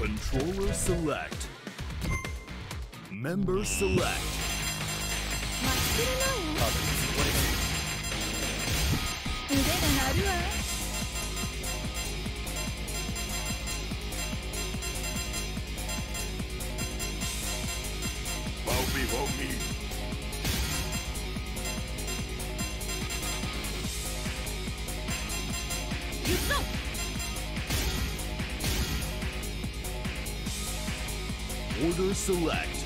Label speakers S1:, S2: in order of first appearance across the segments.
S1: Controller select. Member select. Select.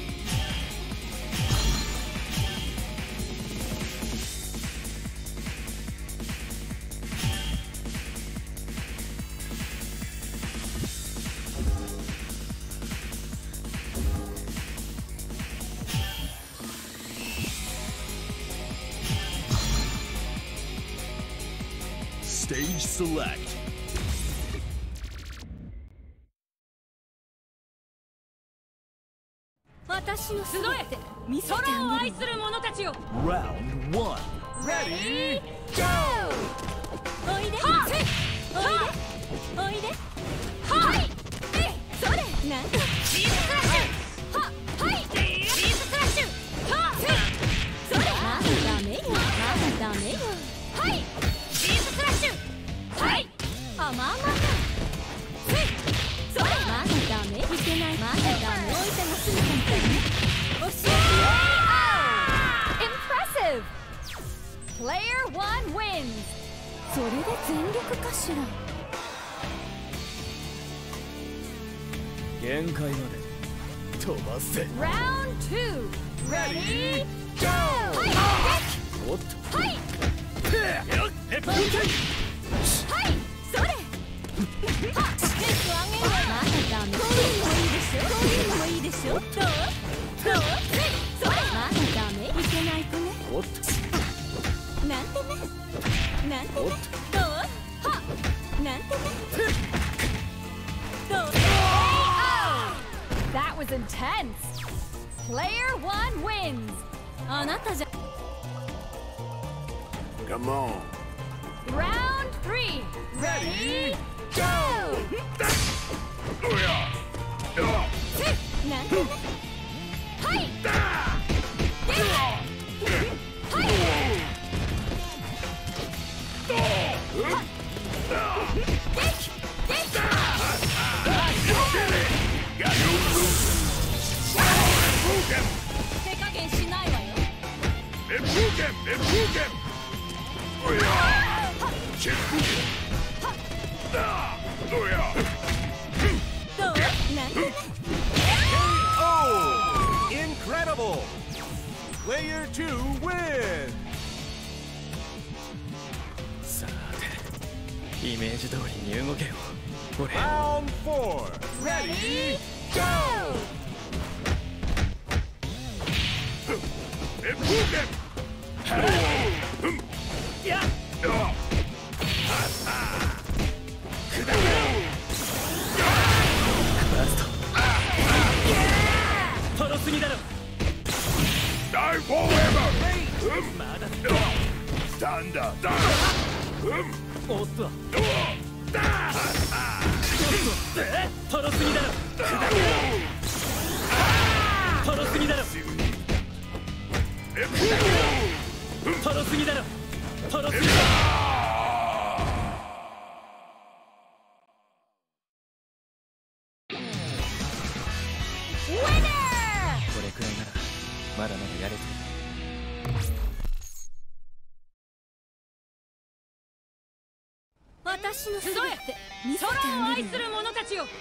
S2: 集え見せて
S3: を愛する者たちよ
S1: Round
S2: 1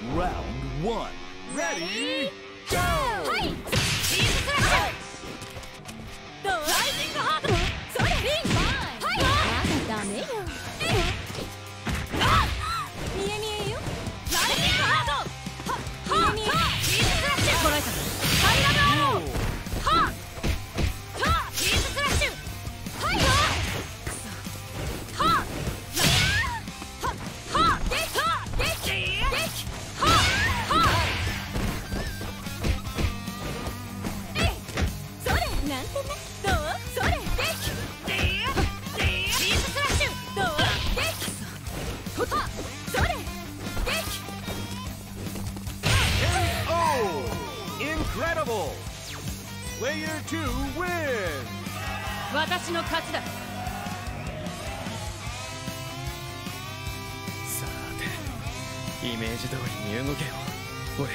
S2: Round one. Ready?
S4: イメージ通りに動けよ俺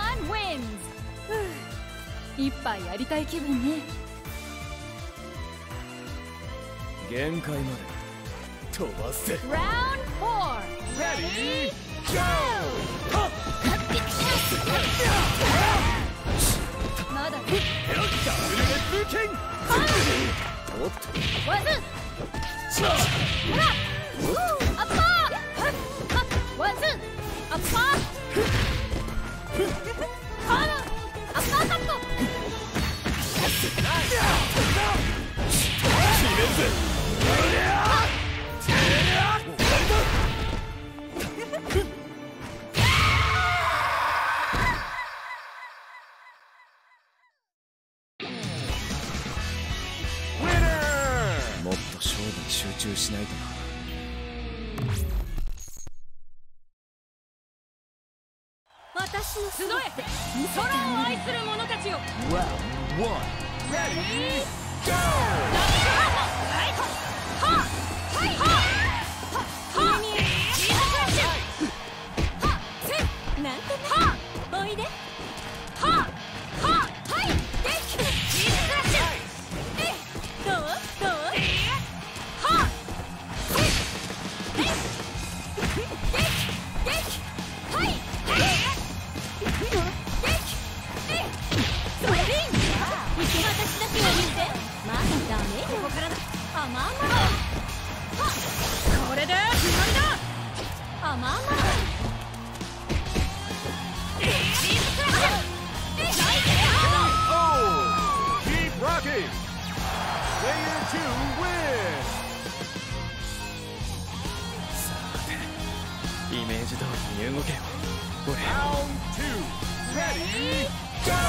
S1: one
S5: wins
S6: 一杯やりたい気分ね
S7: 限界まで飛ばせ
S6: Round
S5: Ready Go!
S6: まだ
S7: ダブルレッおっと
S6: ワンーアパーワンもっと勝負に集
S5: 中しないとな。
S8: 集え空を愛する者たちよ
S2: Oh, おいで
S8: アーッ
S1: Round two, Ready Go!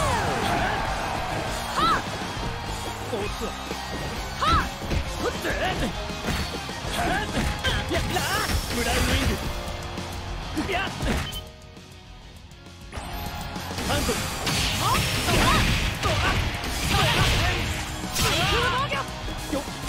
S5: よっ。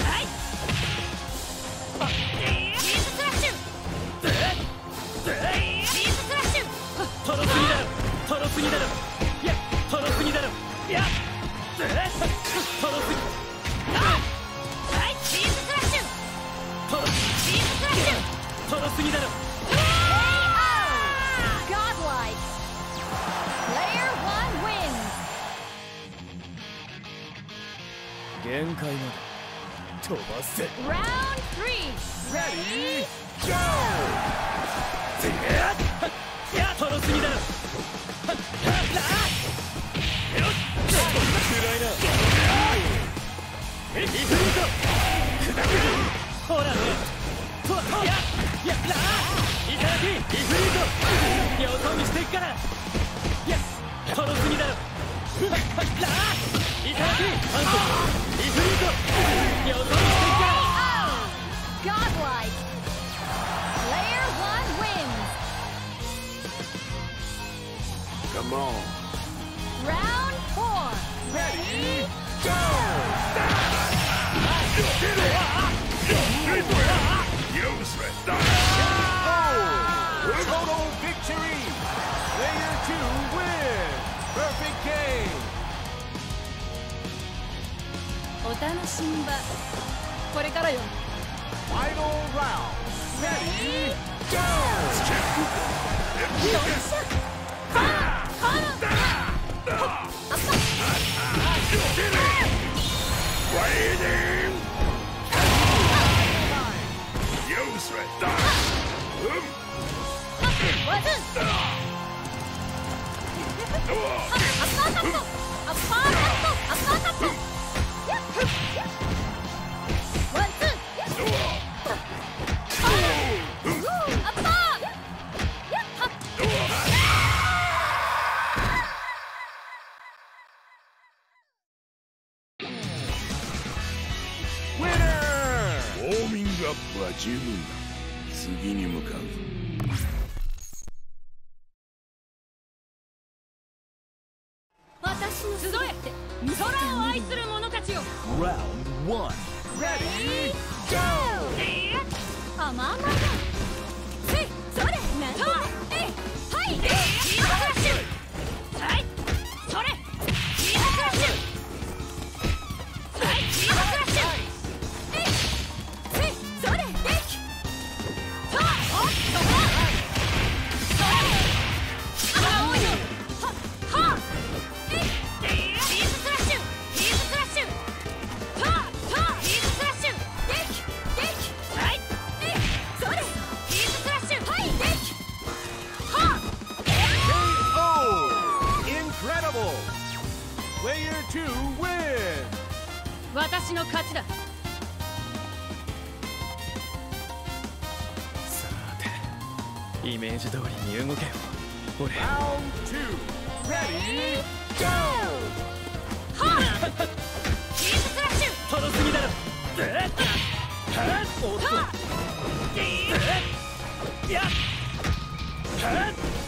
S8: 集え空を愛する者たちよ
S1: Round 1 Ready? Go!
S2: せいそれなんと
S8: 私の勝ちだ
S5: さてイメージ通りに動けよ俺
S8: ラ
S9: ウ
S8: ンド2
S9: レディーゴー
S8: はっ
S9: ーズラッシュすぎだ
S8: ろっ
S1: っおっと
S8: っやっっ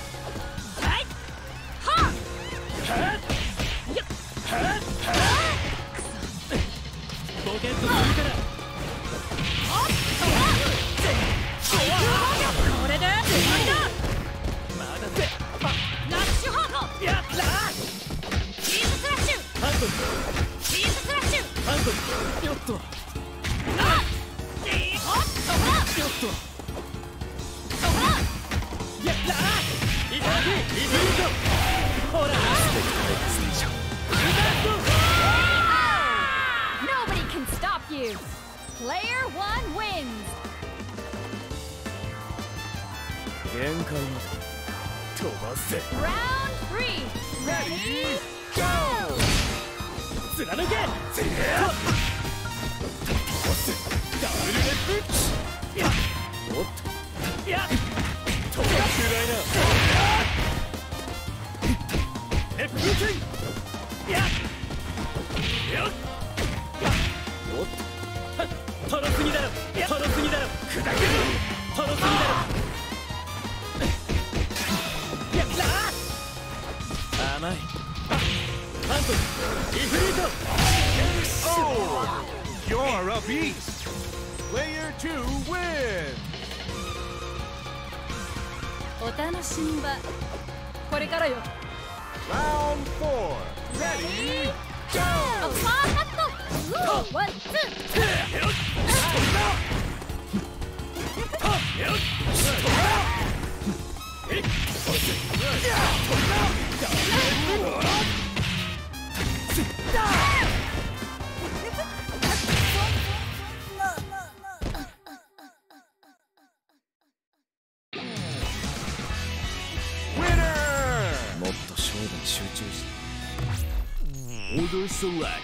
S1: select.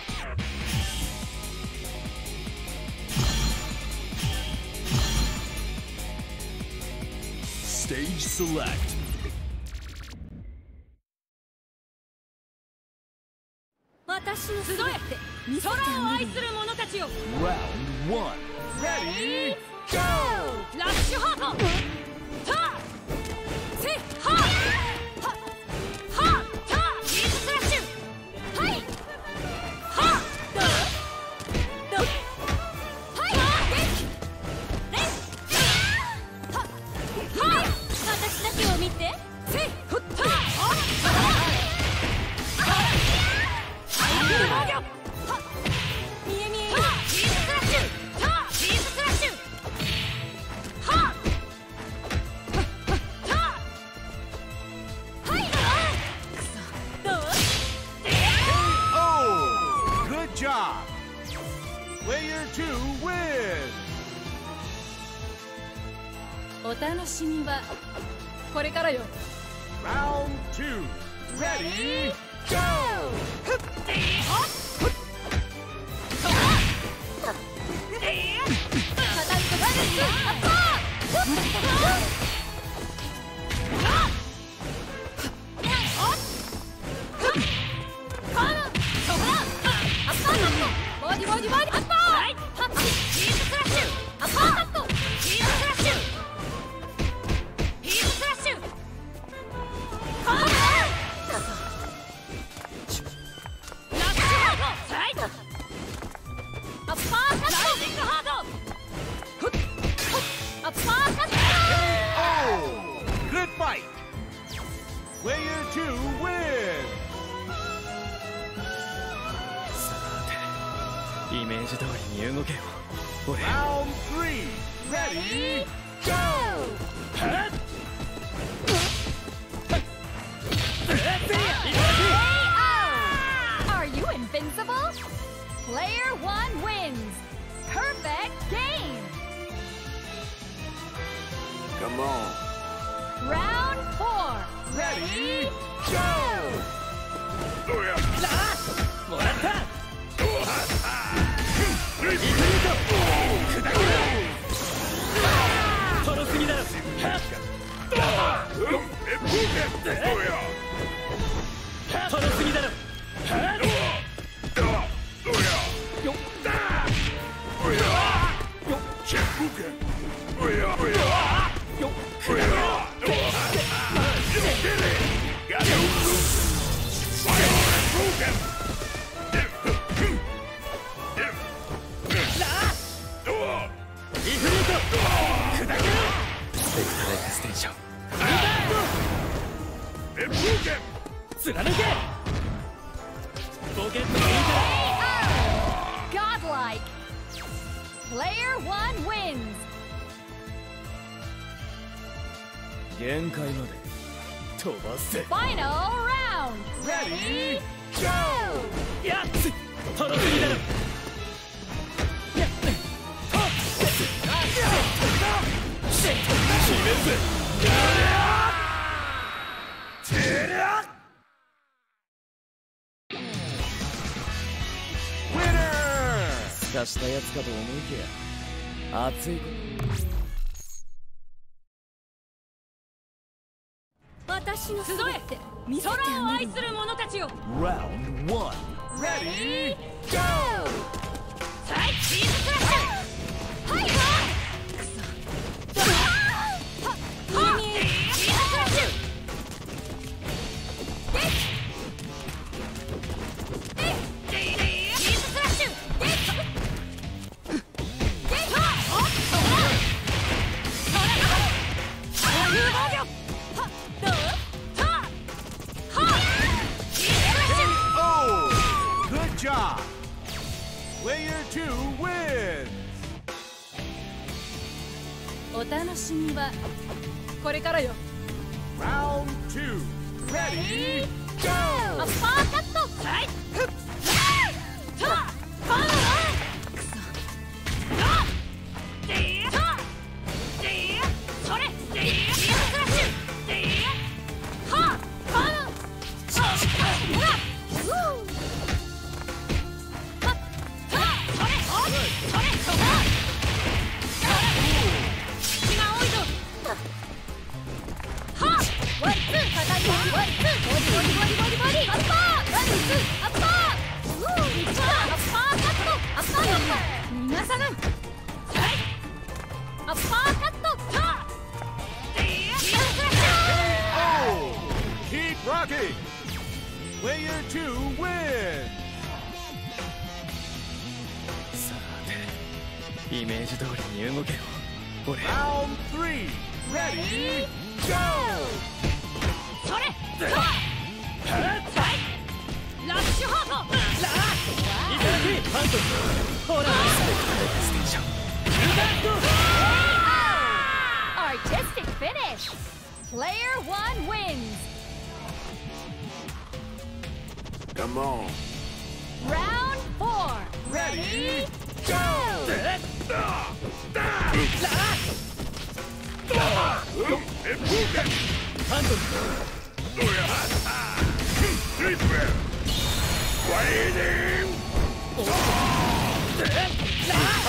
S1: Stage select.
S9: 死人は
S5: これからよ。
S10: 化したやつかと思いきや熱い
S8: こ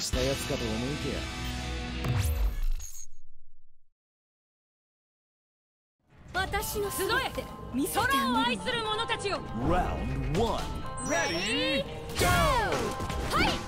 S10: したやつかと思いきや。
S11: 私の見せて
S8: を愛する者たち
S1: 1
S8: はい。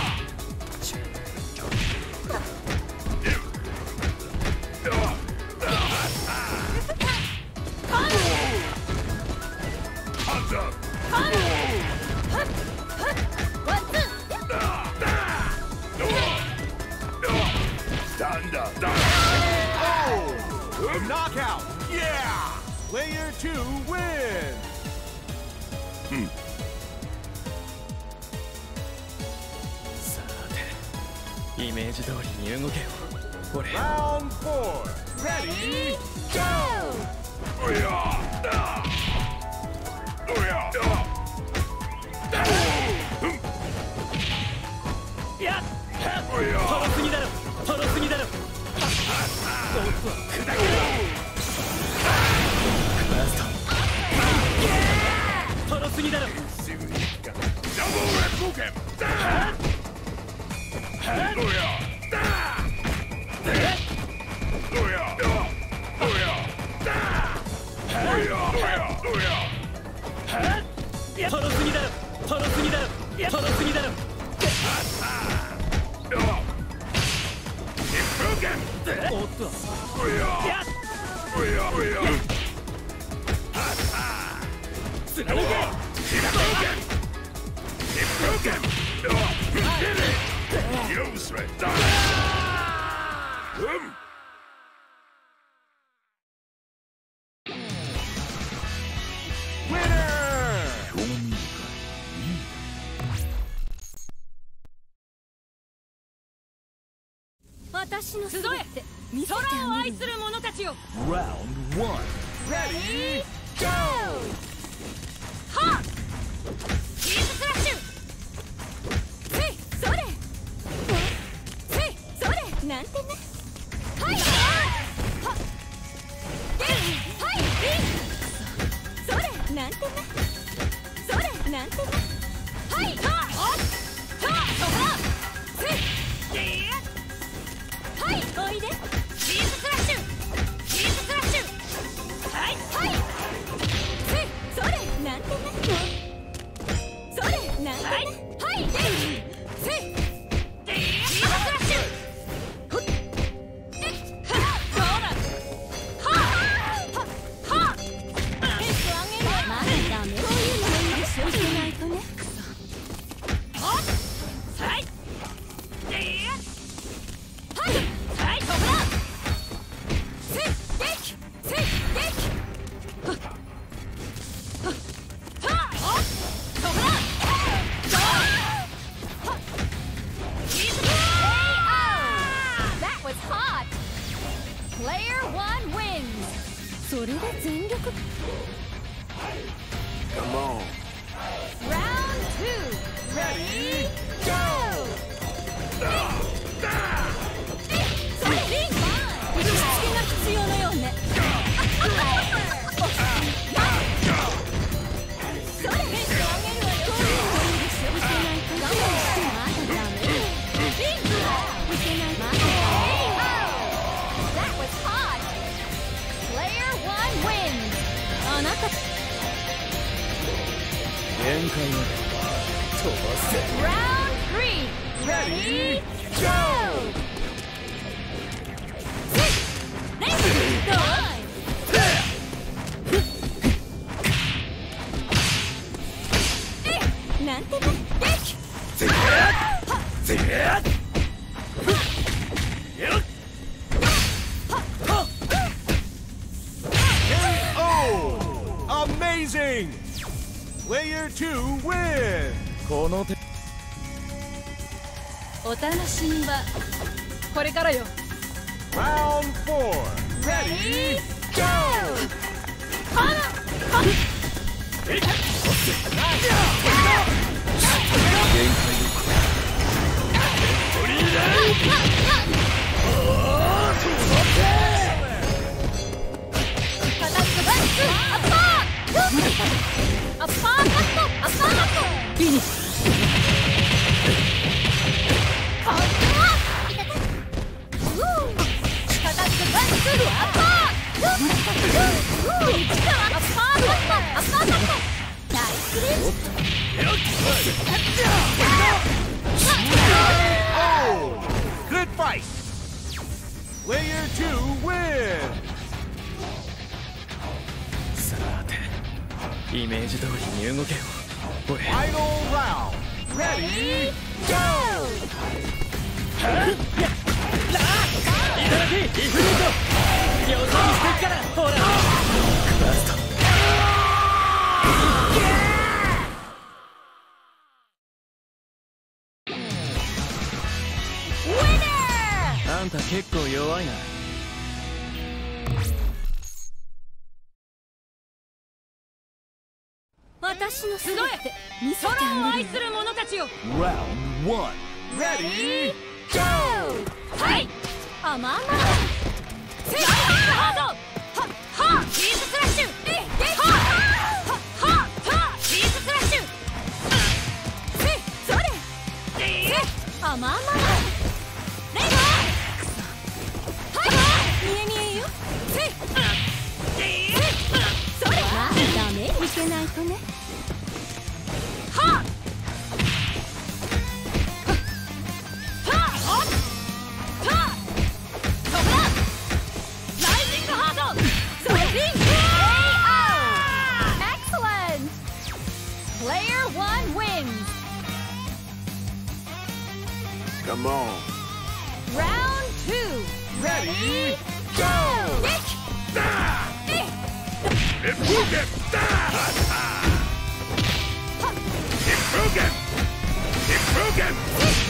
S1: player two wins.
S10: イメージ通りに動けよ。こ
S8: れ。Round four. ー。い
S10: やだ。うや
S12: だ。
S13: だ。うん。や。う
S12: や。とろすぎだろ。とろすだろ。だ。
S8: Oh yeah!
S12: いやとろすぎだろとろすぎだろとろすぎだろおっと
S8: Oh
S12: い
S8: Oh! It! Useless! Um!
S13: 私の
S14: 集え空を愛する者たちよ
S1: Round one.
S13: Ready? Go! なんてね。はい。はい。はい。それなんてねそれなんてねはい。ははははい。
S2: おい。で
S5: チーズクラッシュチーズクラッシュはい。
S2: はい。それなんてねそれなんてね
S5: はい。
S2: 私の集え
S5: 空を愛する者たちよ。
S1: Round 1 Ready? Go!
S5: はい。
S2: あまあま
S5: あ。セハードはっはっースラッシュ。
S2: あまあまあ。けないとね
S5: はっ it's broken! It's broken!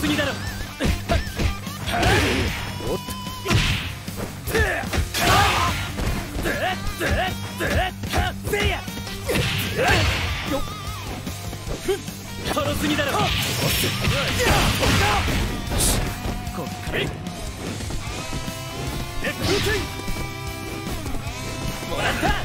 S5: すぎだろおっ。とすぎだろもらった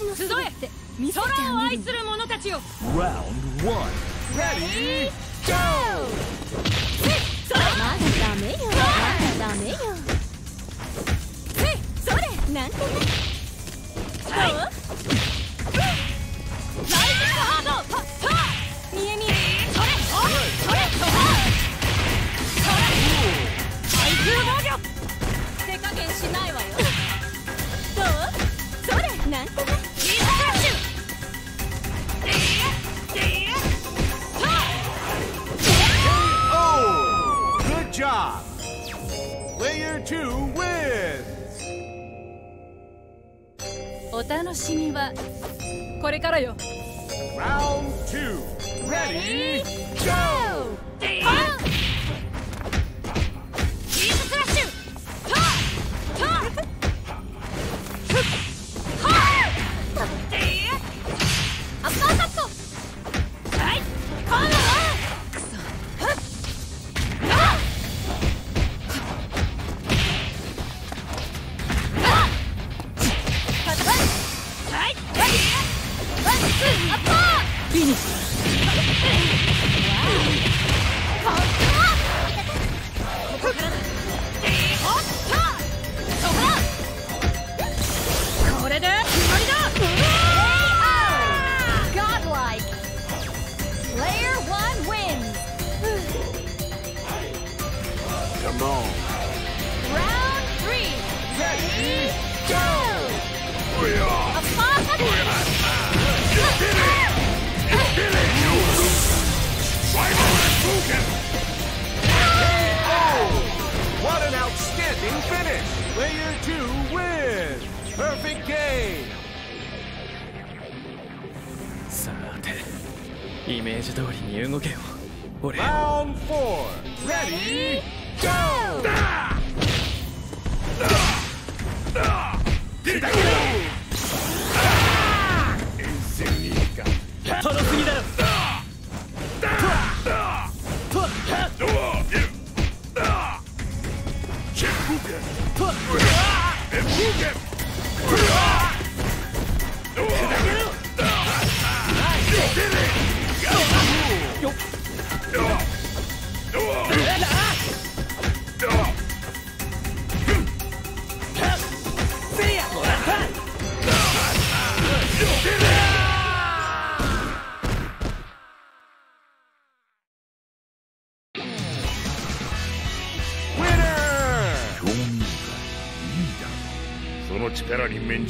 S2: 私のすて見せて
S1: 空を愛する者たちよ
S8: Round 1 Ready Go!
S2: まだダメよ。まだダメよ。それ。なんてね。
S1: はい。ライハード。
S2: 見え見え。
S1: それそれ。それそれ防御
S2: 手加減しないわよ。どう？それ。なんてね。
S8: job! Player 2 wins!
S1: お楽しみはこれからよ
S8: Round 2 Ready, Go!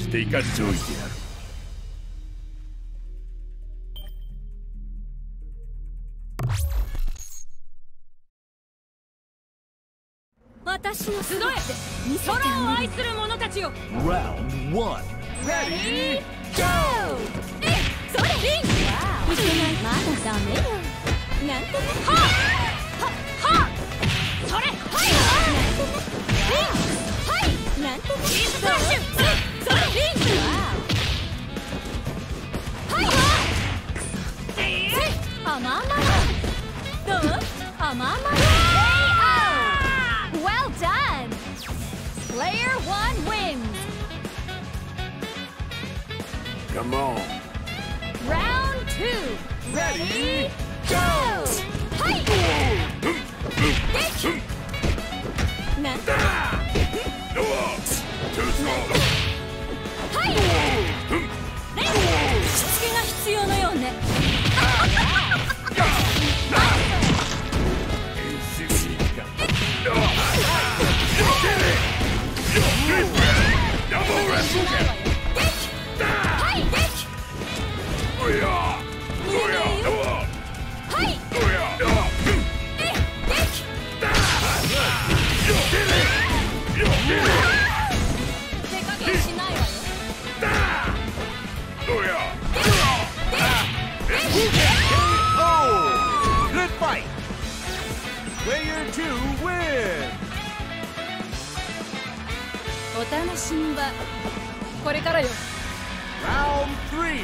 S5: して
S7: い
S5: か上位である
S12: 村の死因
S15: はこれからよ
S8: Round 3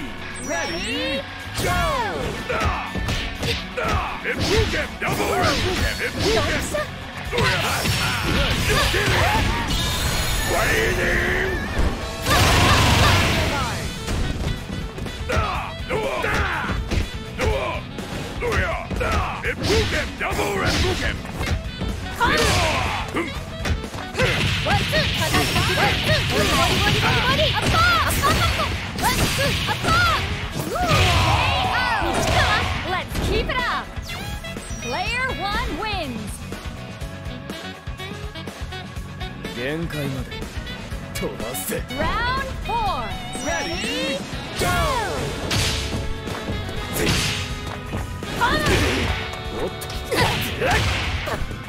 S8: Ready Go!
S12: Improve him! Double improve him! Improve him! You did it! Waiting! Improve him! Double improve him! Let's keep it up! Player one wins! Round 4 Ready, go!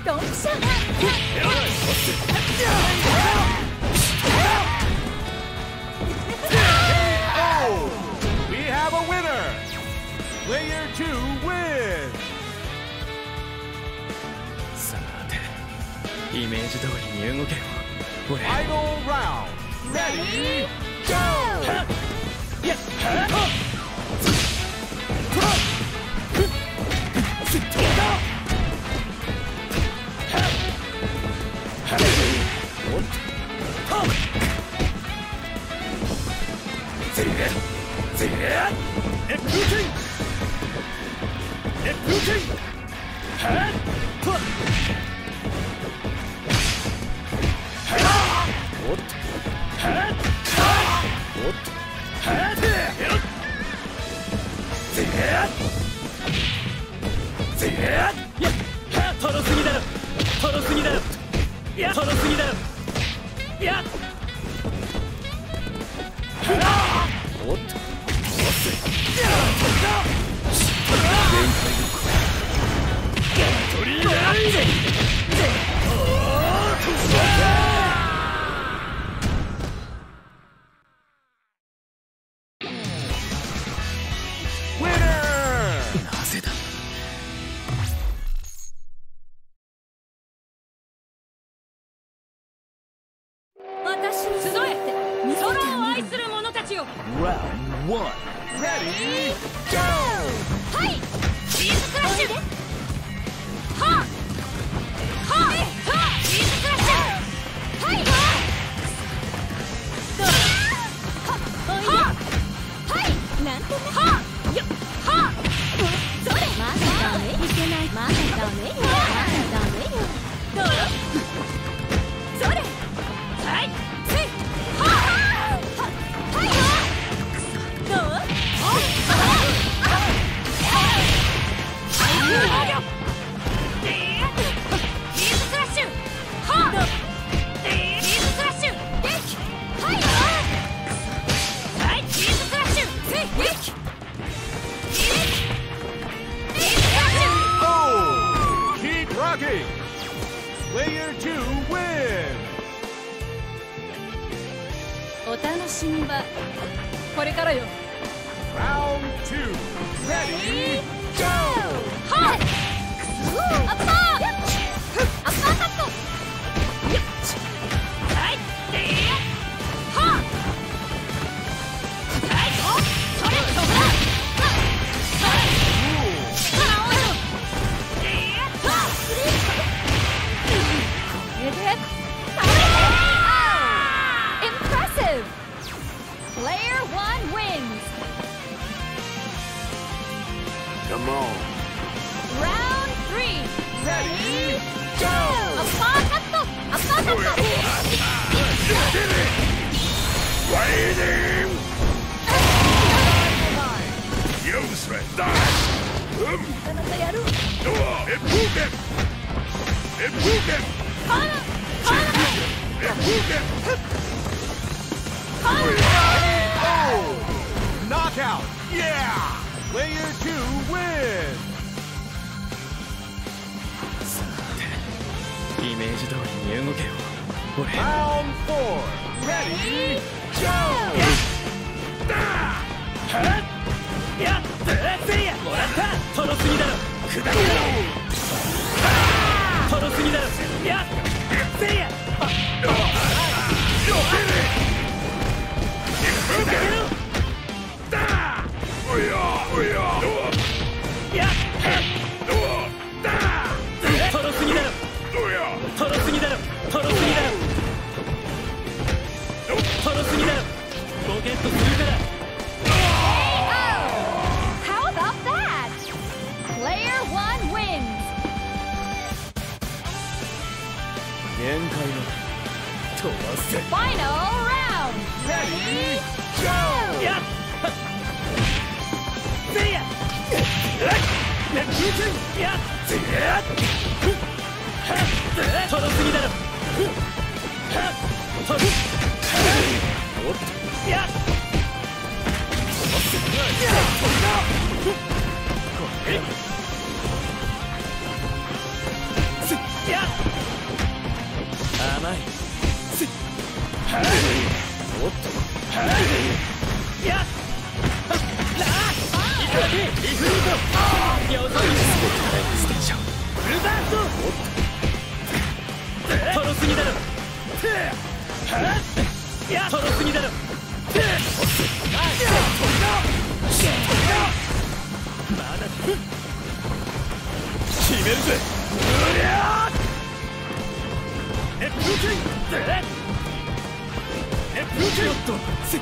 S8: Don't shut up! Player 2 wins!
S7: さて、イメージ通りに動けよ。俺。
S8: Final round! Ready? Go!
S5: Yes! Executing!
S12: Come on.
S5: Round three.
S8: Ready,
S5: go! Apakato! Apakato! You did it!
S12: Waiting! Useless! Um.
S8: Knockout! Yeah! Player wins! さて、
S7: イメージ通りに動けよ、俺。
S8: Round 4 Ready? Go!
S7: っやっせいやもらったとろすぎだろ砕けろとろすぎだろやっせいやあっ砕けろ
S5: Final round!
S8: Ready, go!
S7: Yep. やっやっっとせ
S5: っ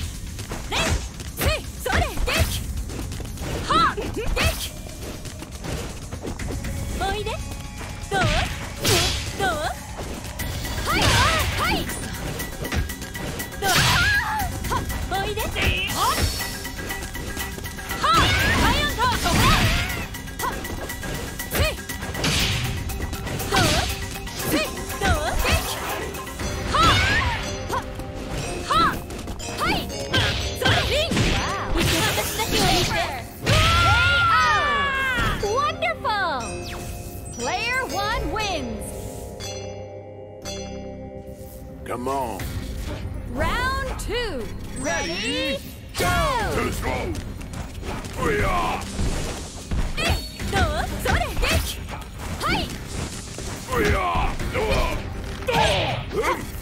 S5: おいで。
S16: Come on. Round
S8: two.
S5: Ready?
S8: Go!
S12: Let's go! We are!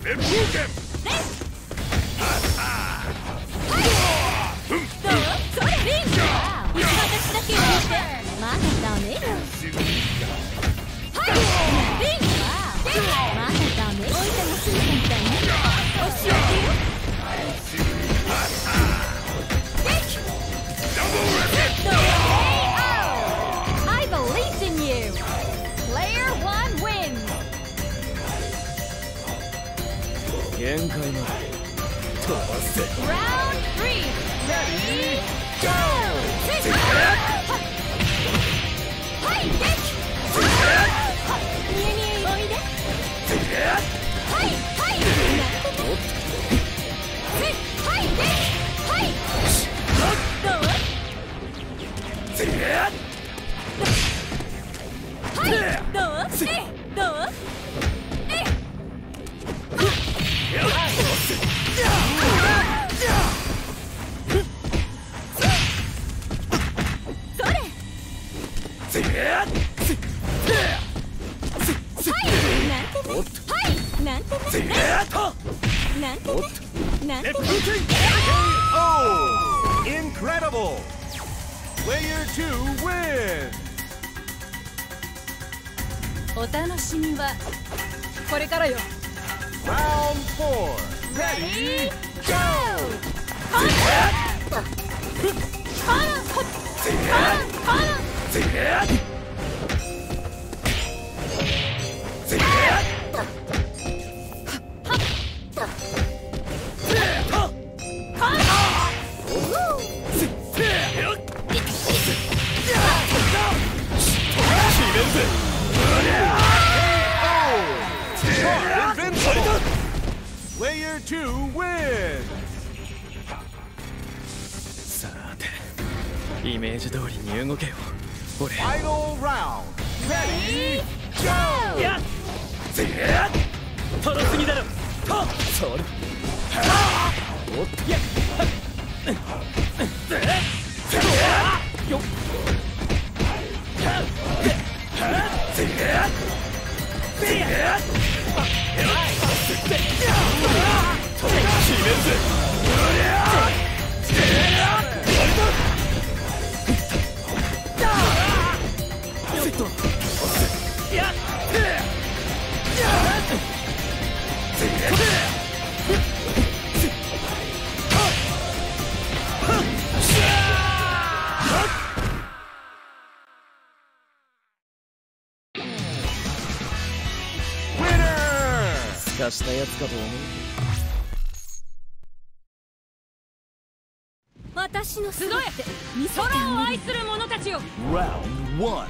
S8: Impugem! Ha ha!
S7: 限界まで飛ばせ
S8: Round 3
S5: Ready
S8: Go! はいデッキはいはいはい
S1: し
S7: たやつかと思う
S8: 私のすごい
S1: 空を愛する者たちよ。
S5: Round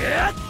S1: か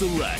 S5: select.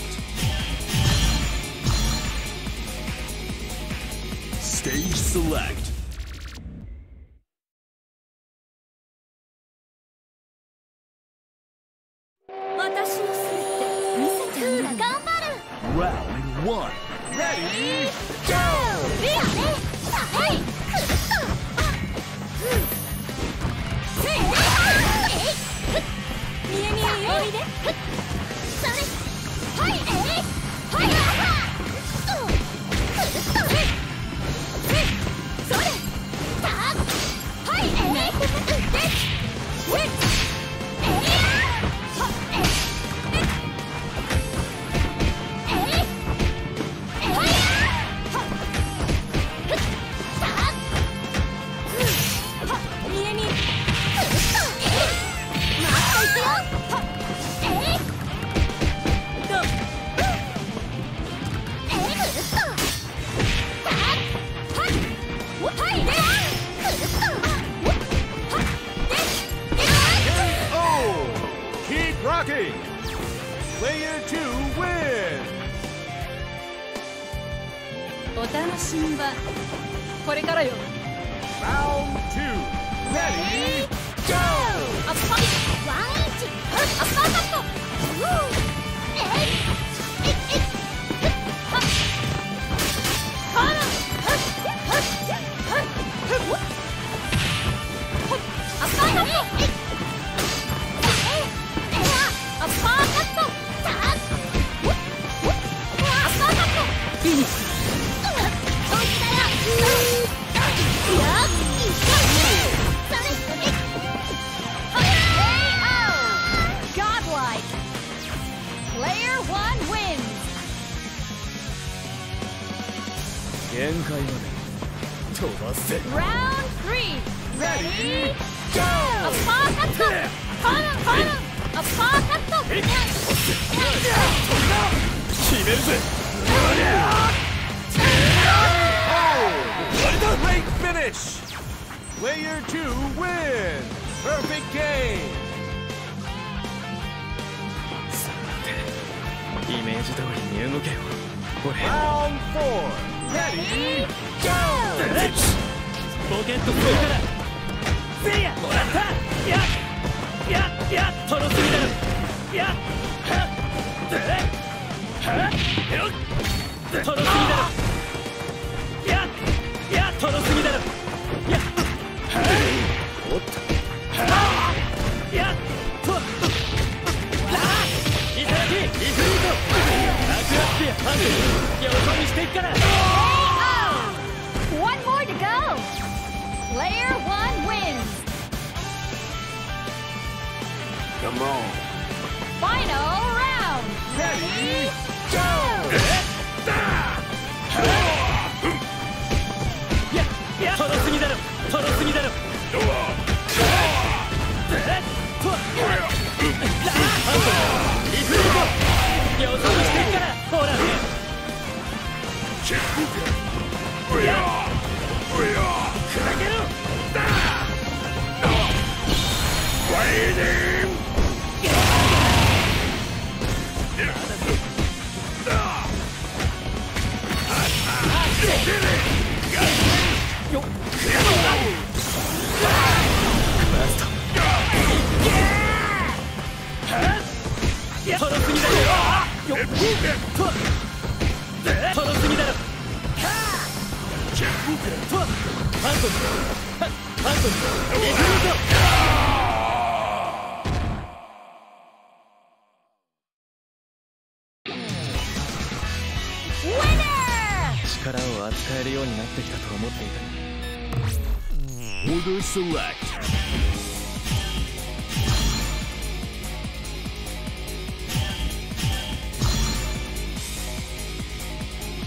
S5: Select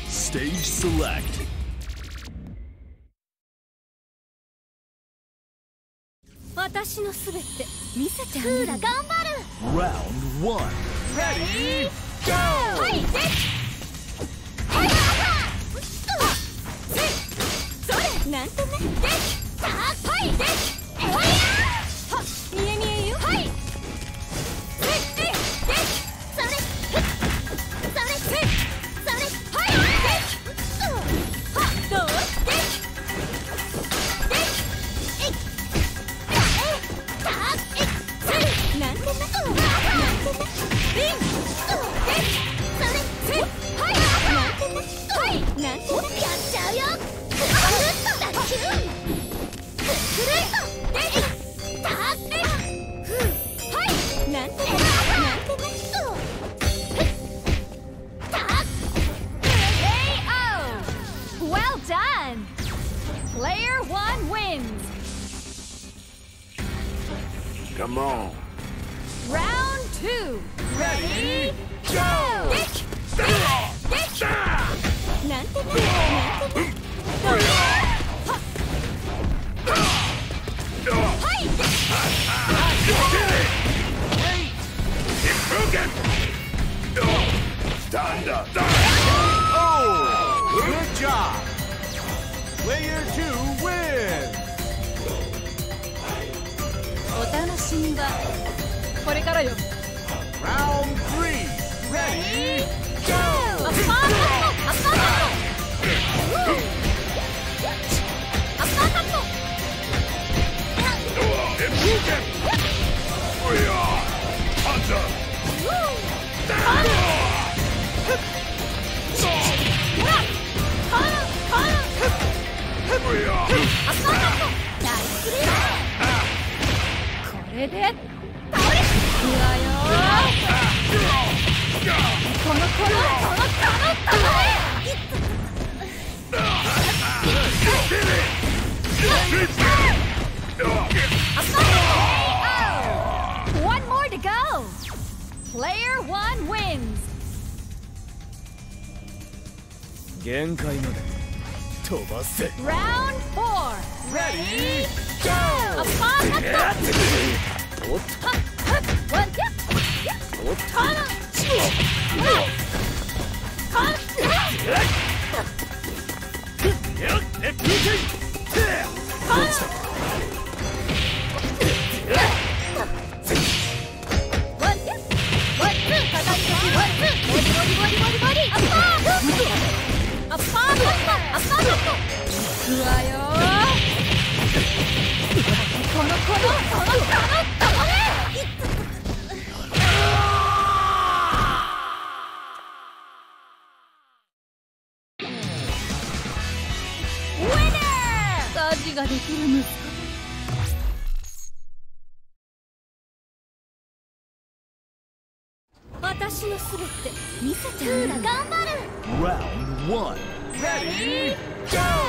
S5: Stage select
S17: 私のすべて見せてあげる頑張る
S5: Round
S12: 1
S2: レディーゴーはいではいそれなんとねさあ来いで
S5: す Well done! Player one wins!
S12: Come on!
S5: Round two! Ready?
S2: Go! Dick! Dick!
S12: Dick! Up
S8: Oh! Good job! Player two wins!
S5: お楽しみがこれからよ
S8: Round three! Ready?
S5: アッパーカットアッパーカットアッパーカット
S2: ナイスリー
S5: こ れで倒れいくわよこのこのこのこのこの One more to go. Player one wins.
S7: 限界まで飛ばせ
S5: Round four. Ready? Go. アパーカット。
S7: おっ
S5: はっはっワンキャッ。
S7: おっ
S5: カナ。カができる息子
S2: 私の。すべて見せてあげる頑張る
S12: Round 1
S8: Ready?
S2: ん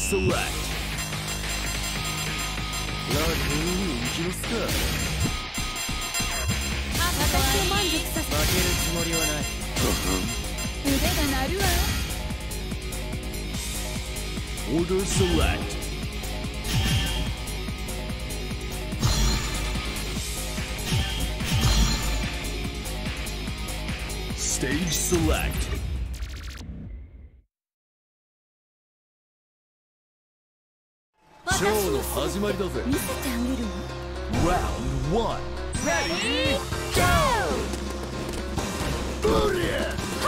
S18: select.
S19: は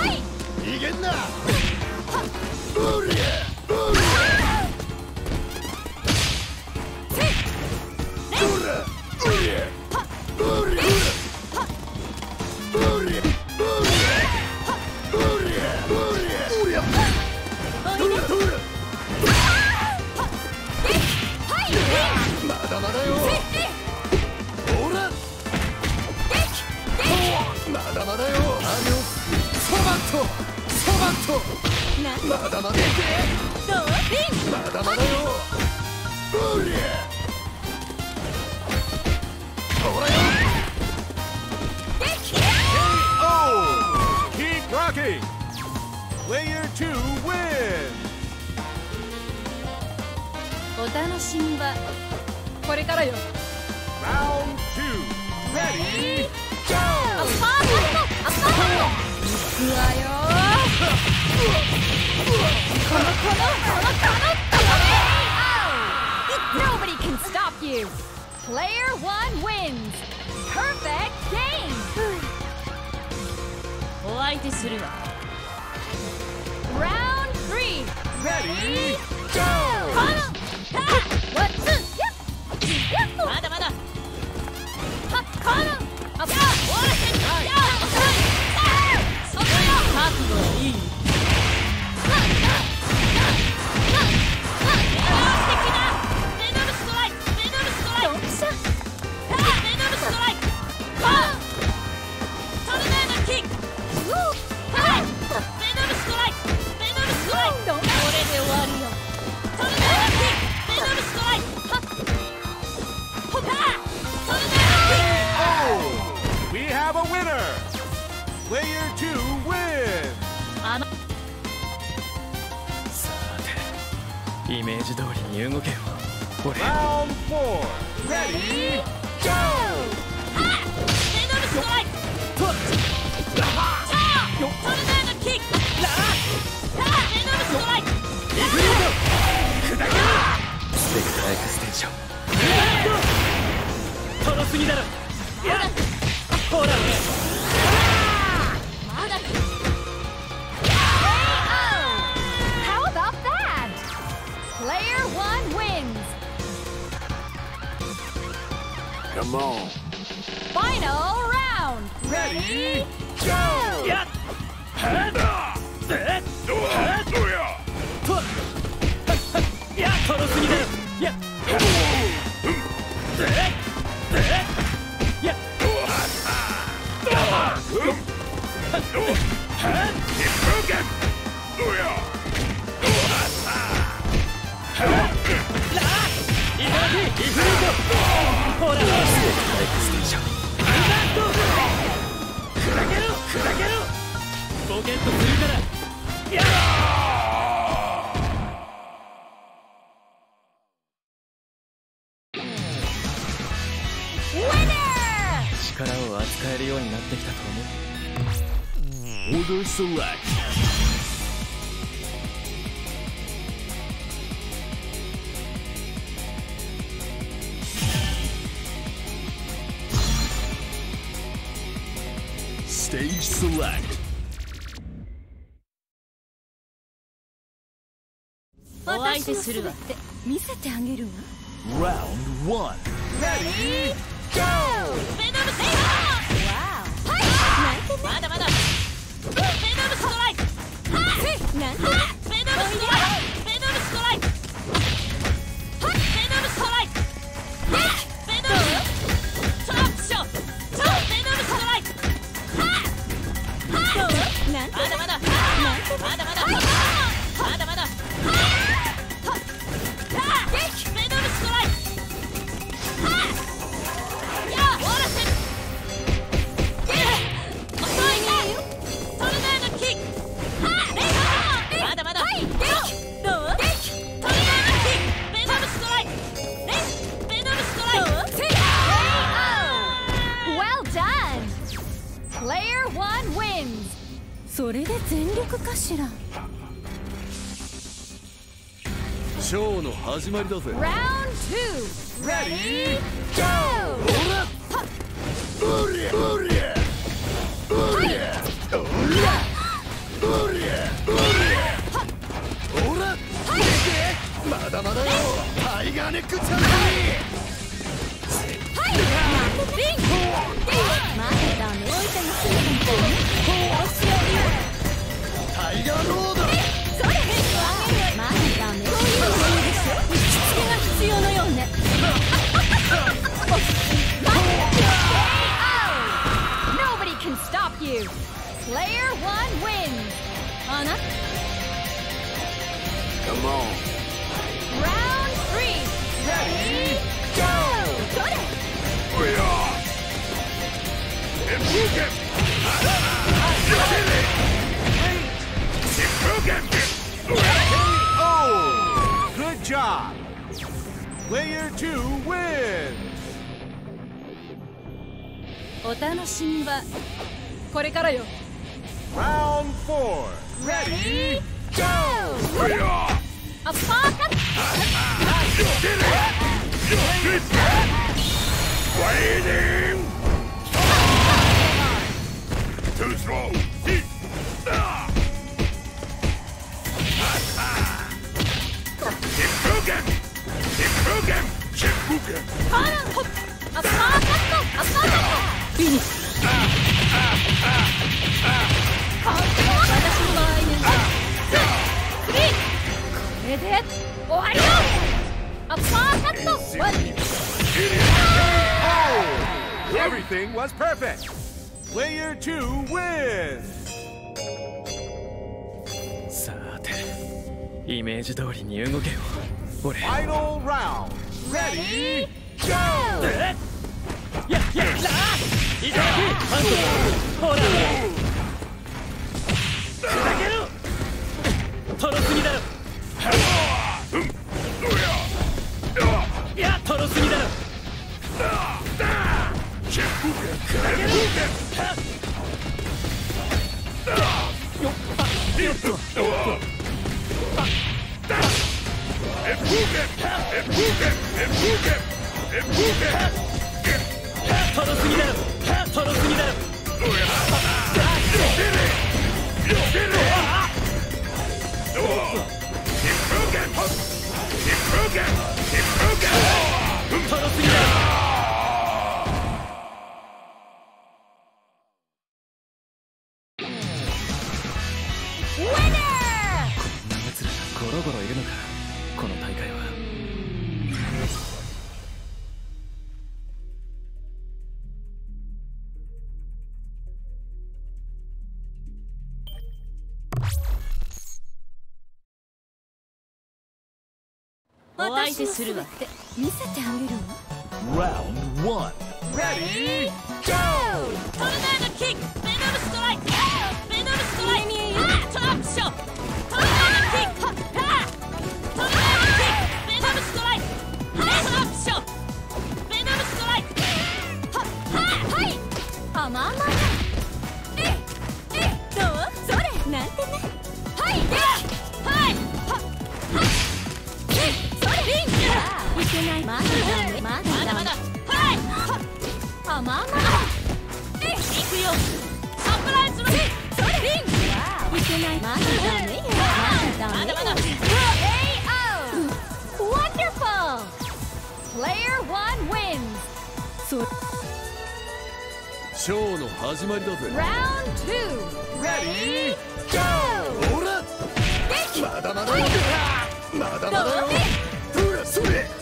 S19: い
S18: 逃げんな。まだまだ。まだまだよ。お
S5: 楽しみはこれからよ。
S1: Round 2 Ready?
S5: ン。いわよ。Nobody can stop you Player one wins Perfect game
S20: お相手するわ
S5: Round three
S1: Ready, go!
S5: この
S20: 覚悟はいい
S7: メージ通りに動けよ俺
S1: Round four. Ready, go!
S20: ベノルストライク
S7: と
S20: トルネードキックベノルストライク
S7: イフリート砕けろスペクターエクステンショントロすぎだろやっ
S12: Come on.
S5: Final round.
S1: Ready, go!
S7: や
S20: 相手するわ
S5: 私の全て見せてあげるわ。
S12: Round one.
S1: Ready, go!
S20: イ
S5: わお。はい。なんてね。
S20: クまだまだベノルストライク
S5: はい。なんて Player one wins! それで全力かしら
S12: ショーの始まりだぜ
S5: Round two! Ready? Go!
S12: まだまだよタイガーネックチャンス
S5: Nobody can stop you! Player one wins! あな
S12: Come on
S1: Oh! Good job!
S8: Player 2 wins!
S5: お楽しみはこれからよ
S8: Round 4. Ready? Go!
S5: アッパーカット
S12: Waiting! Too slow!
S8: Finish! Everything was perfect! player to win.
S10: さて、イメージ通りに動けよ、俺。
S8: Final round! や
S10: っやっいざけハンドほらふざけろ届すぎだろやっ届すぎだろトロすぎだ
S5: お相手するわって見せてあげるわ
S8: Round 1. Ready? Go!
S5: トルネードキックない。まだまだまだまだ。はいはあまあまあ。え行くよ。サプライズのそれリングい。けないまだダメよまだダメまだまだ AO Wonderful Player 1 wins そ
S8: ショーの始まりだ。ぜ
S5: Round 2
S8: Ready?
S5: Go
S8: ほら
S5: 激
S8: まだまだ
S5: はい
S8: まだまだよそれ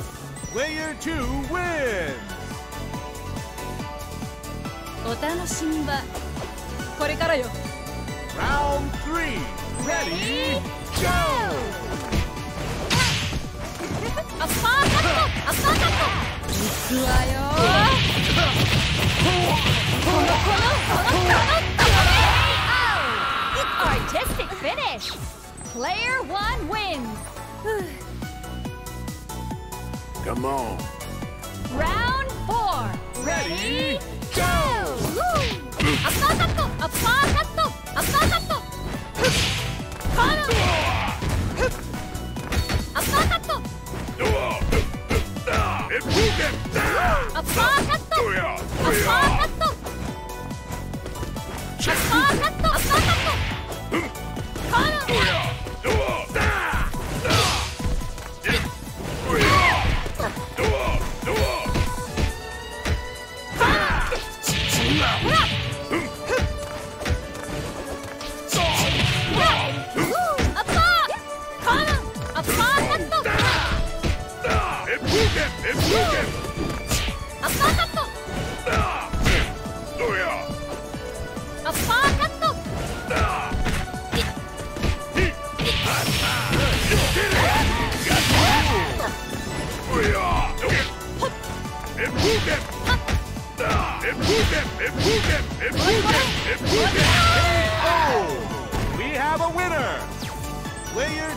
S8: Player 2 wins!
S5: お楽しみはこれからよ
S8: Round 3 Ready? Go!
S5: アッパーカットアッパーカット行くわよこのこのこのこのこの Artistic finish Player 1 wins
S12: Come on!
S5: Round 4
S8: Ready?
S5: Go アッパーカットアッパ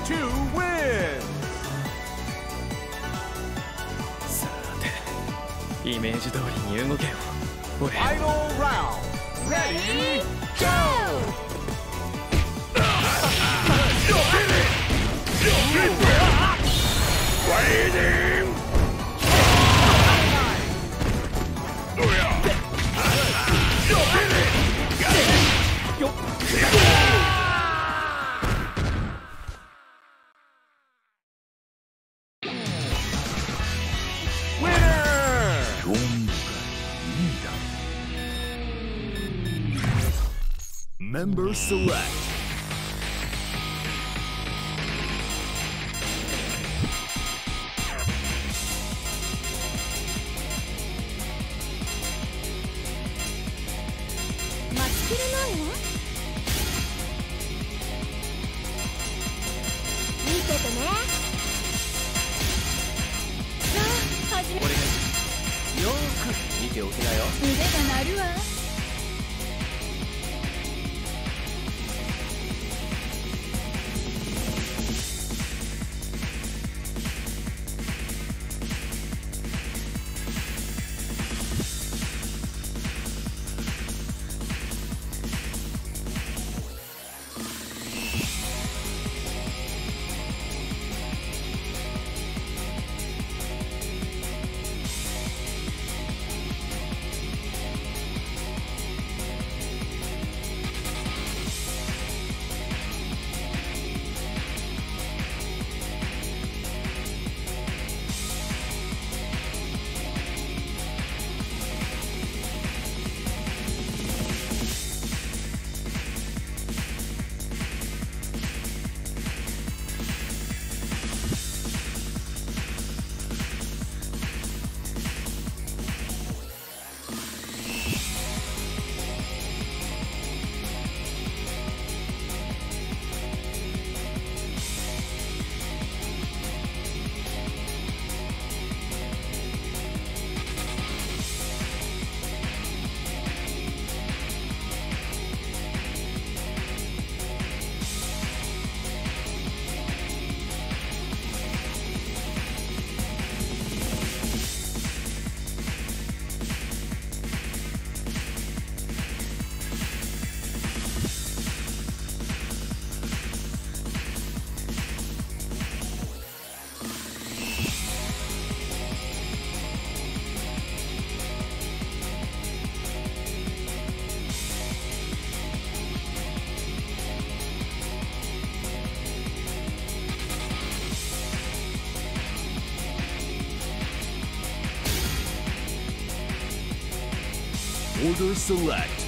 S8: to win!
S7: さてイメージ通りに動けよ俺
S8: Final round! Ready? Go!
S1: You'll get it! You'll get it! Ready? Member Select. Order Select.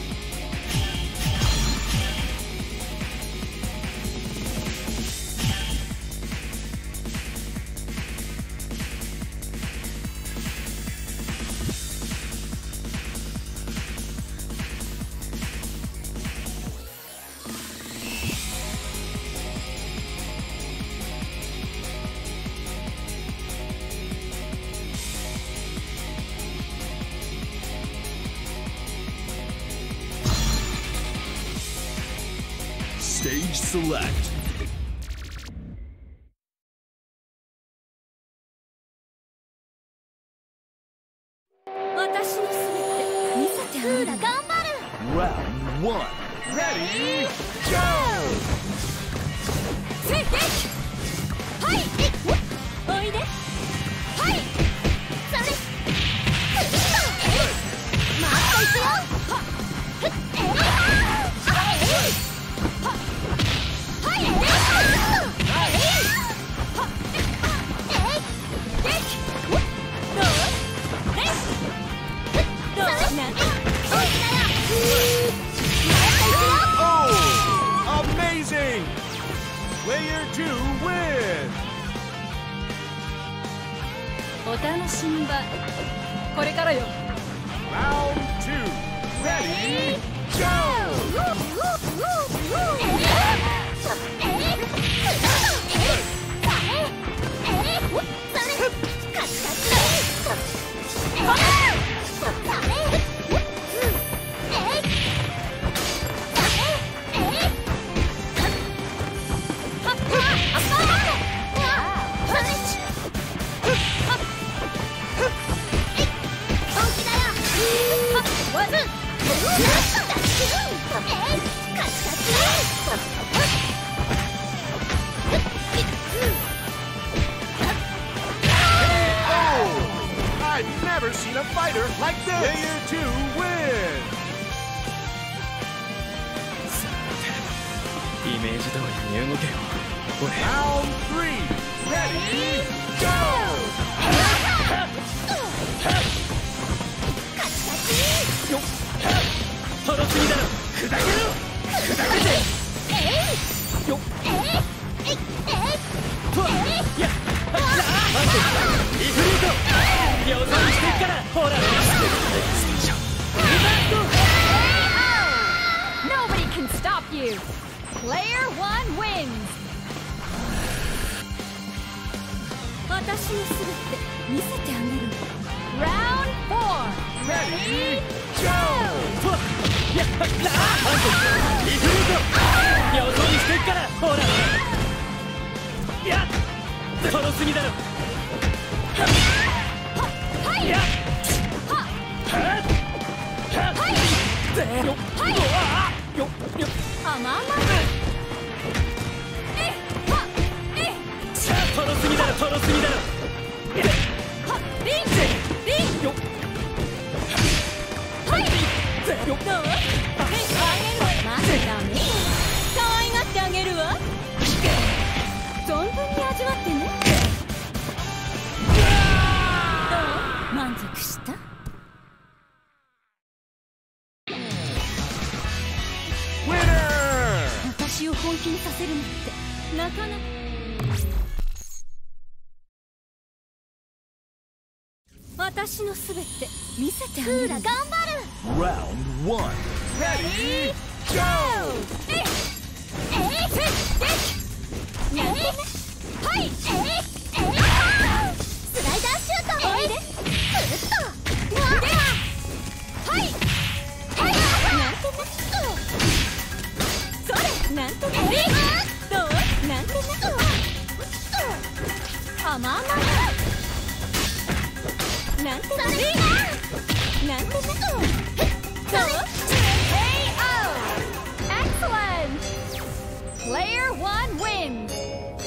S1: クー
S5: ラが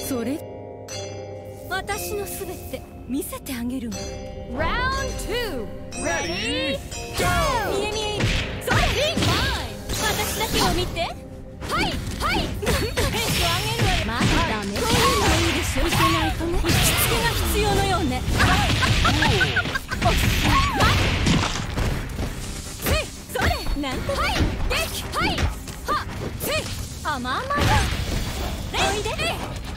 S5: それ
S20: 私のすべて見せてあげる
S21: わ
S8: Round 2 Ready Go!
S20: 見え見え
S5: それ Be mine
S20: 私だけを見て
S5: はいはいペースを上げるわ
S20: まだダメこういうのいいでしょいないとね行きつけが必要のようね
S5: はいはいそれ
S20: なんと
S5: はいできはいはせいあまあまあ
S20: おいで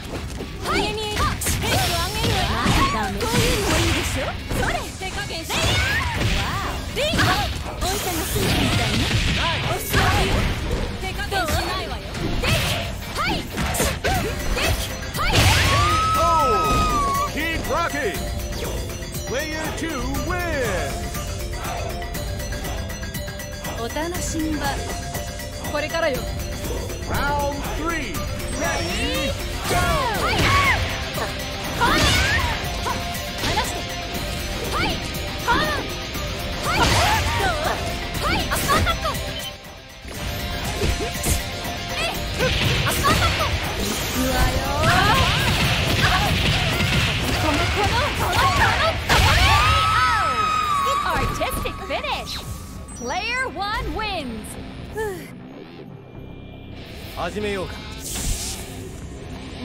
S20: お楽しみはこれからよ。
S8: Round Ready?
S21: 始めようか。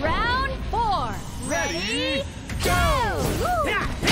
S5: Round four.
S8: Ready, Ready go! go.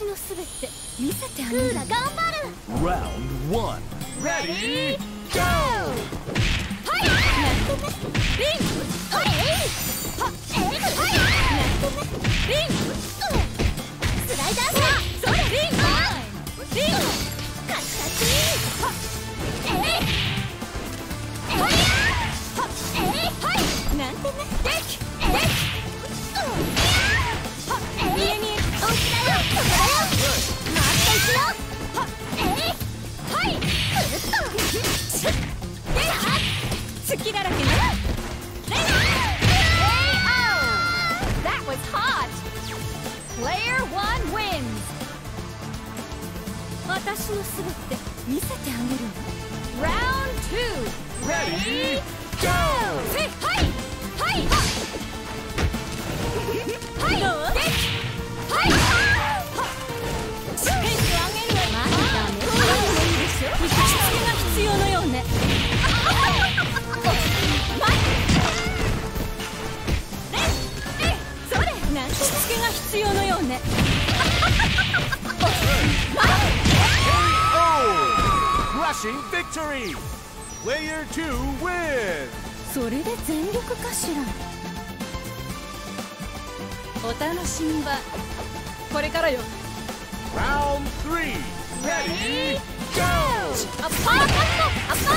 S2: 私のすべて見せてあげる。頑張る
S1: Round one.
S8: Ready?
S2: Go! はリンはい。リンスライダーさそれリンリンカチカチはえい。えい。はい。えい。はい。なんてねできえい。は
S5: That was hot! Player one wins!
S2: 私のすべて見せてあげるわ
S5: Round two!
S8: Ready? Go!
S2: せはいはいはいどうではいは しつけが必要のようね。
S8: Oh!
S2: それで全力かしら。
S5: お楽しみはこれからよ。
S8: Round three! Ready? Go!
S2: アッパーカット!アッパ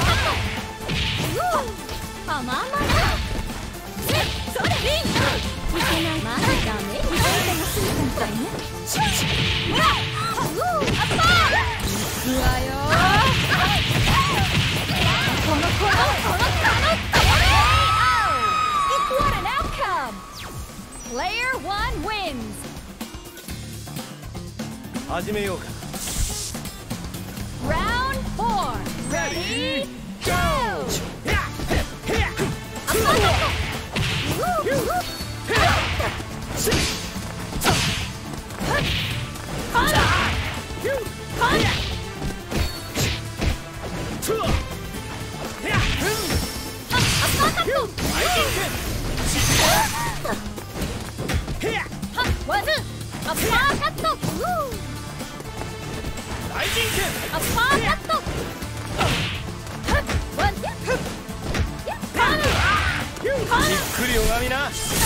S2: ーアッ のこのこの
S5: What an outcome! Player one wins!
S21: 始めようか
S5: Round four!
S8: Ready? Go!
S21: じっくり拝みな。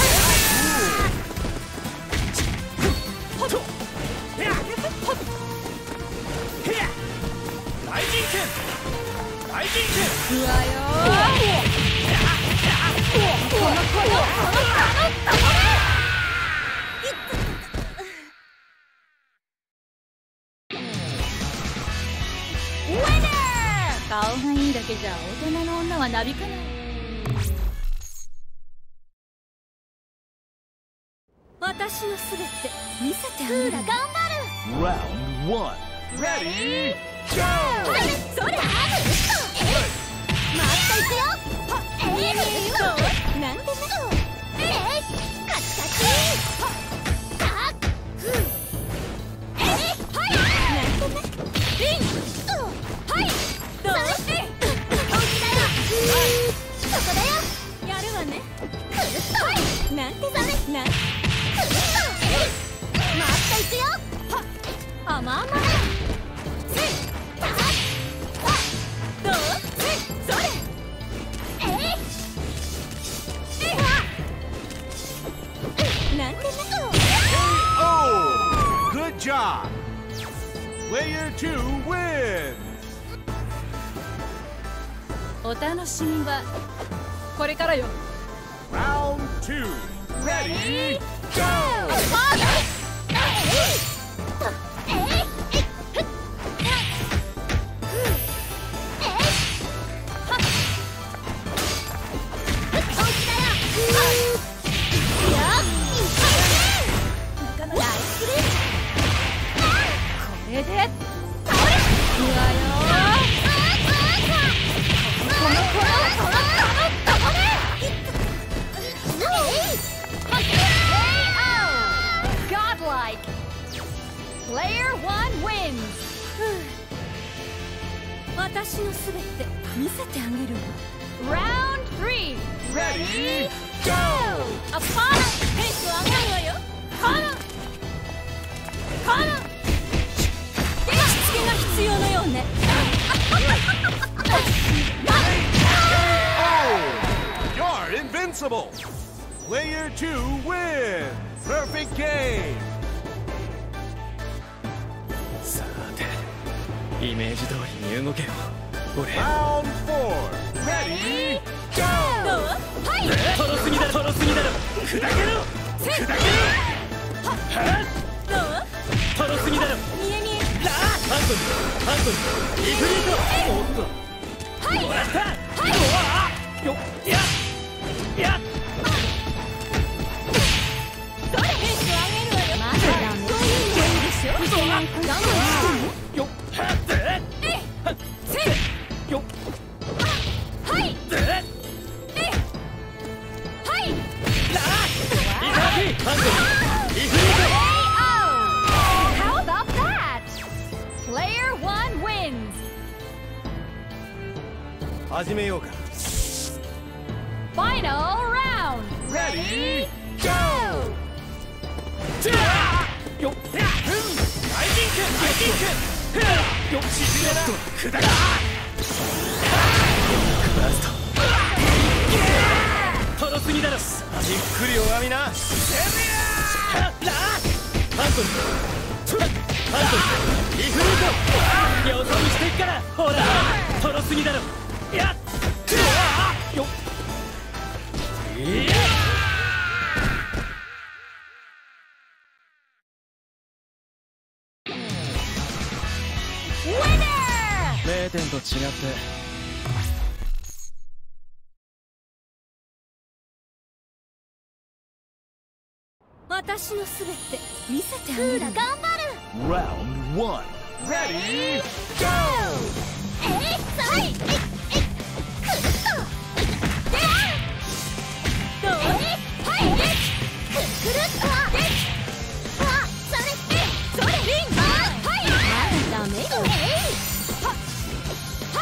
S5: 顔がいいだけじゃ大人の女はなびかない
S2: 私のすべて見せてあげる。頑張る
S1: Round one.
S8: Ready? Go!
S2: それあるまた。いくよはえなんでねえいカチカチえいはいなんでねリンはいどうえい本気だよそこだよやるわねくるっとはいなんてなんてね
S8: Oh! Job! Player two wins!
S5: お楽しみはこれからよ
S8: Round two! Ready? Go!
S5: こ名店と違って。
S6: 私のすべて見せてあげる。
S2: 頑張る
S8: Round 1 Ready Go!
S2: えい、hey, い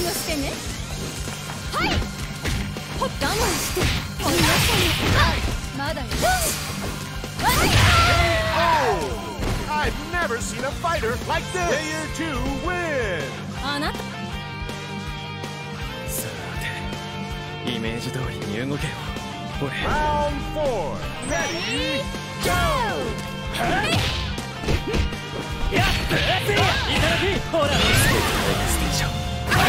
S6: 覚悟してね。
S2: はい。
S6: ほっ我慢して。
S2: お皆さんはいまだよはい
S8: I've never seen a fighter like this! Player 2 win!
S6: あなた。
S5: さて、イメージ通りに動けよ、俺。
S8: Round 4! Ready? Go!
S5: はいやっいただきほら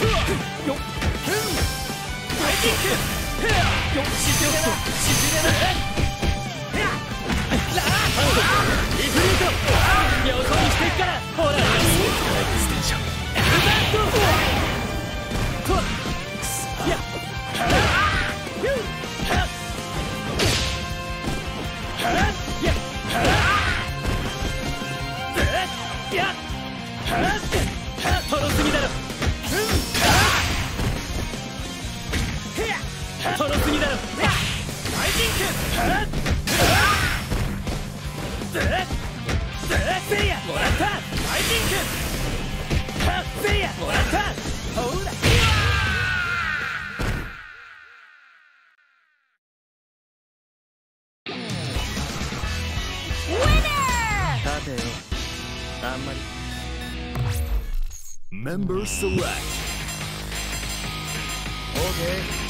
S7: とやはっゆはっはっやはっでやはっはっトロすぎだろ。はっトロすぎだろアイジンクはっせいやもらったアイジンクはっせいやもらったほら立てよあんまり
S1: Member select.
S7: OK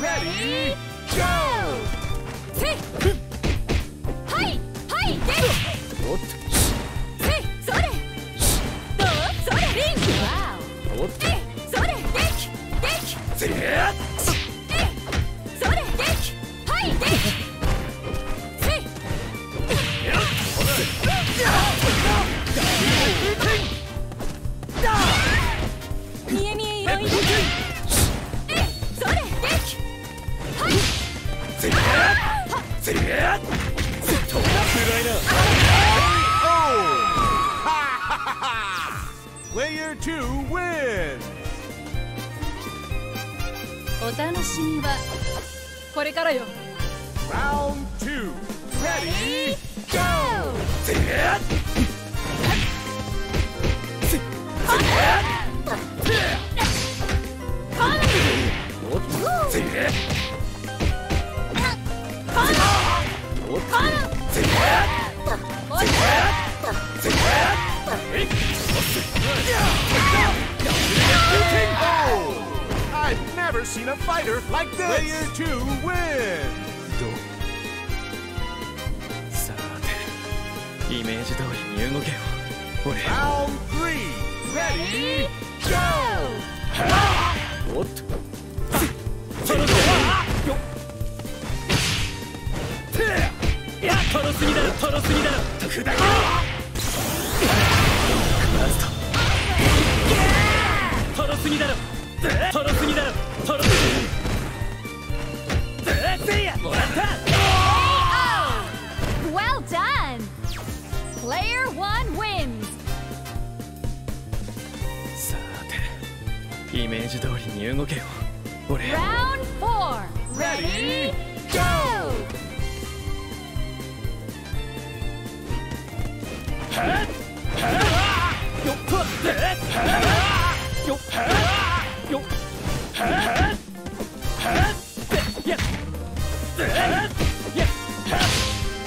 S8: Ready?
S5: せい。はい。はい。でせい。それ。どう？それ。リンワオえそれ。できでき
S12: せい
S5: せい
S12: せい
S8: two wins.
S5: お楽しみはこれからよ
S8: Round two. Ready?
S5: ゴー
S8: I've never seen a fighter like this. Player two wins.
S7: さてイメージ通りに動けよ俺
S8: Round three. Ready?
S7: おっとそろそろよっ いやトロすぎだろトロすぎだろ砕けろラストだろトロすぎだろトロすぎだろせいやもらった
S5: Well done! Player one wins!
S7: さてイメージ通りに動けよ俺
S5: Round four! Ready? Go!
S7: よっやでや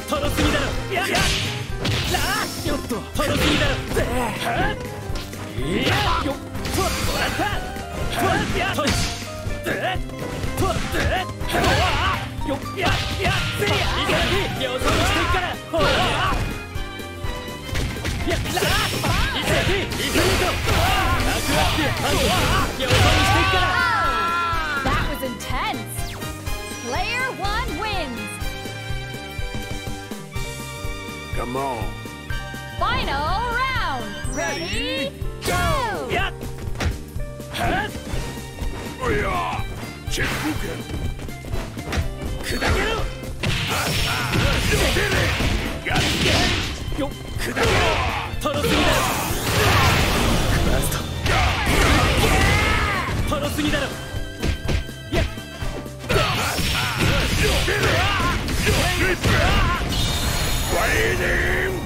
S7: トロすぎだろややらよっとトロすぎだろでいやよっともらったとやとでとでよっややせやいかに予想していくからほら
S5: That was intense! Player one wins!
S12: Come on.
S5: Final round! Ready? Go!
S7: やっはっ
S12: おやチェック
S7: 砕けろトロスミだろブラストトロスミだろや。っ
S8: レ
S1: イディー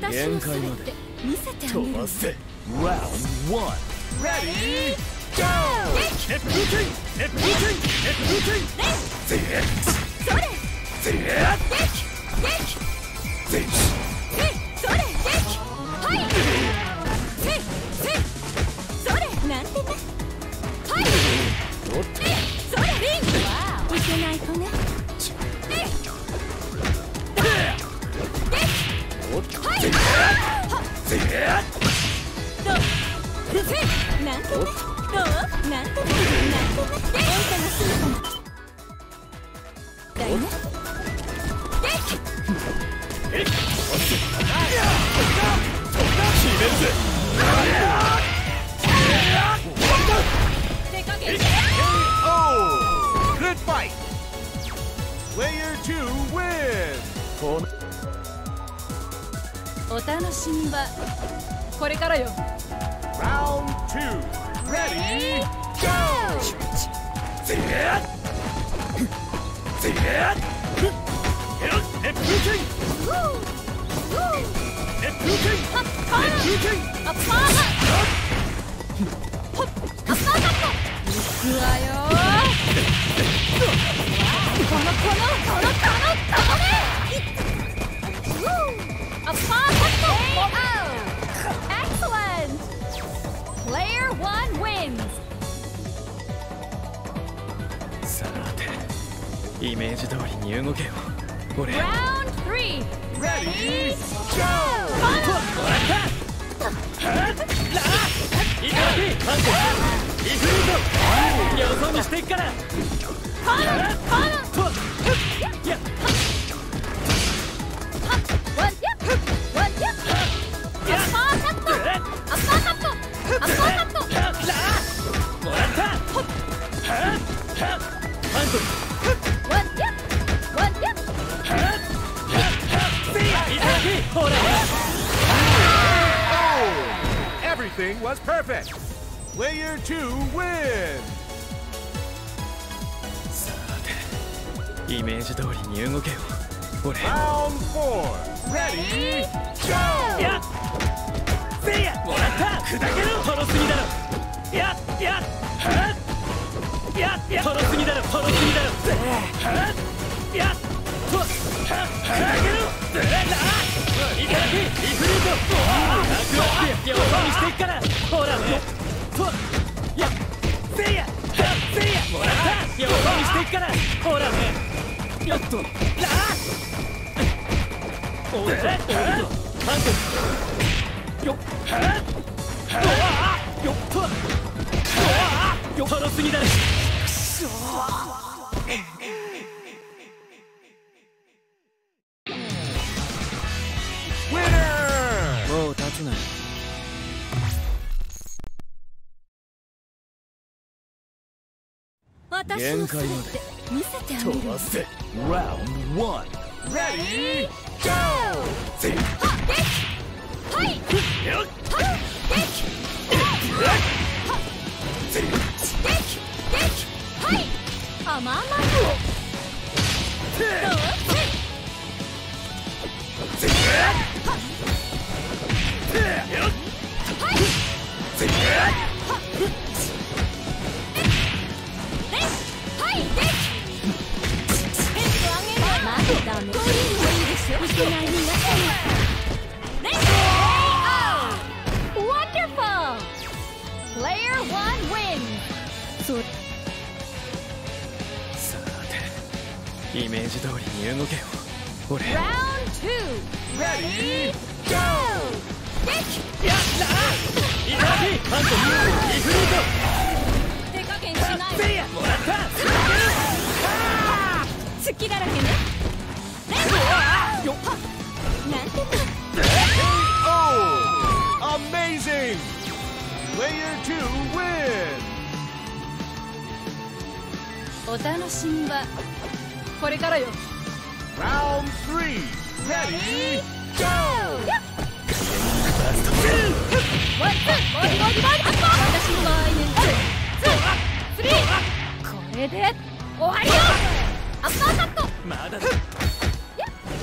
S5: 私のそれって見せてあげる
S1: Round 1
S8: Ready? Go!
S12: 熱風剣熱風剣熱風剣
S1: ゼ
S5: それ
S1: ゼ
S5: 激激
S1: ゼ
S5: せいそれ激はいせいせいそれなんてねはい
S1: おっ
S5: それリングいけないとね
S8: Good fight! Player 2 wins!
S20: お楽しみはこれからよ
S8: Round 2 Ready? Go!
S1: ゼゼ
S12: 熱風剣熱風剣
S5: はっパー
S12: 熱風剣
S5: あパーほっあパーカット
S20: 行くわよ
S5: このこのこのこの Excellent Player 1 wins
S7: さてイメージ通りに動けよ俺
S5: Round 3
S8: Ready? Go!
S7: いたよそ見してっからや
S5: ワ
S8: Everything was perfect! Player 2 wins!
S7: ージ通りに動けよ。俺。
S8: Round 4 Ready? Go!
S7: やせいやもらった砕けろすぎだろややはっややトロすぎだろすぎだろはっやとは砕けろいただきリフリートアクアップよそ見してっからほらねとやせいやはせいやもらったよそ見してっからほらねよっとらおいおいパンチよっはっよっとよっとろすぎだ。ね
S8: Winner!
S5: 私のそれって見せてあげる
S1: 飛ばせ Round 1
S8: Ready? Go!
S1: ゼ
S5: はっ激はい
S12: よっ
S5: はっ激はっ
S1: ゼ
S5: 激激はい甘々よどうせい
S1: ゼ
S5: はい
S1: ゼ
S5: レダメこういうのもいいでしょいけない苦手レス Wonderful Player 1 wins そ
S7: さてイメージ通りに動けよ俺
S5: Round 2 Ready Go 激
S7: やったいただきパンチリフリー
S5: 手加減しない
S7: もらった
S5: 隙だらけね
S8: Oh! Amazing! Player 2 wins!
S20: お楽しみはこれからよ
S8: Round 3 Ready? Go!
S5: ワンツーボディボディボディアッパー私の場合ねツースリーこれで終わりよアッパーカット
S7: まだだ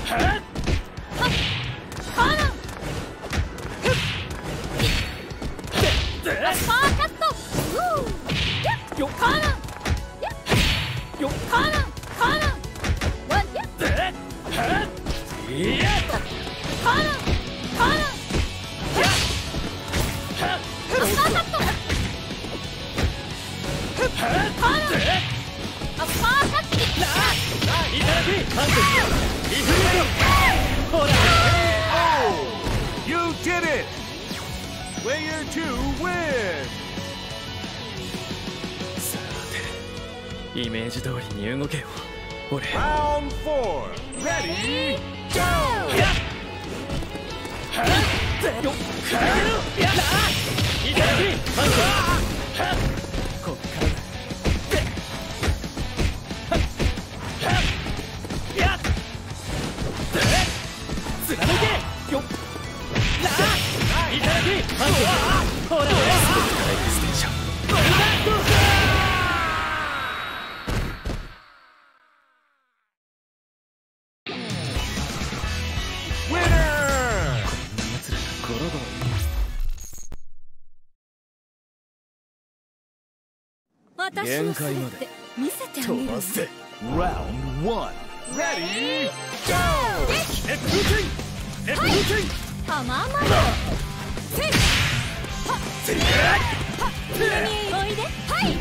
S5: カ
S7: いただきハン
S8: Oh! You did it! Player 2 win!
S7: さてイメージ通りに動けよ俺
S8: Round 4 Ready? Go!
S7: よっくだけろやだいただきハンド
S2: 私の全て見せてあげるわ。
S8: Round 1 Ready? Go!
S7: エプルキンエプルキン
S2: たままよせいはっはっ。見え見え。おいではい。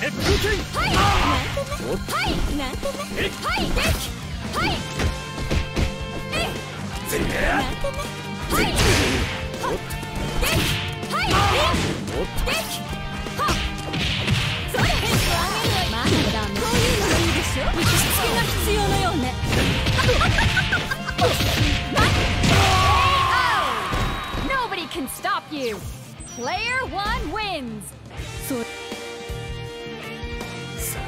S7: エプルキン
S2: はい。なんてね。はい。なんてね。はい。でき。はい
S5: Nobody can stop you Player 1 wins
S7: さ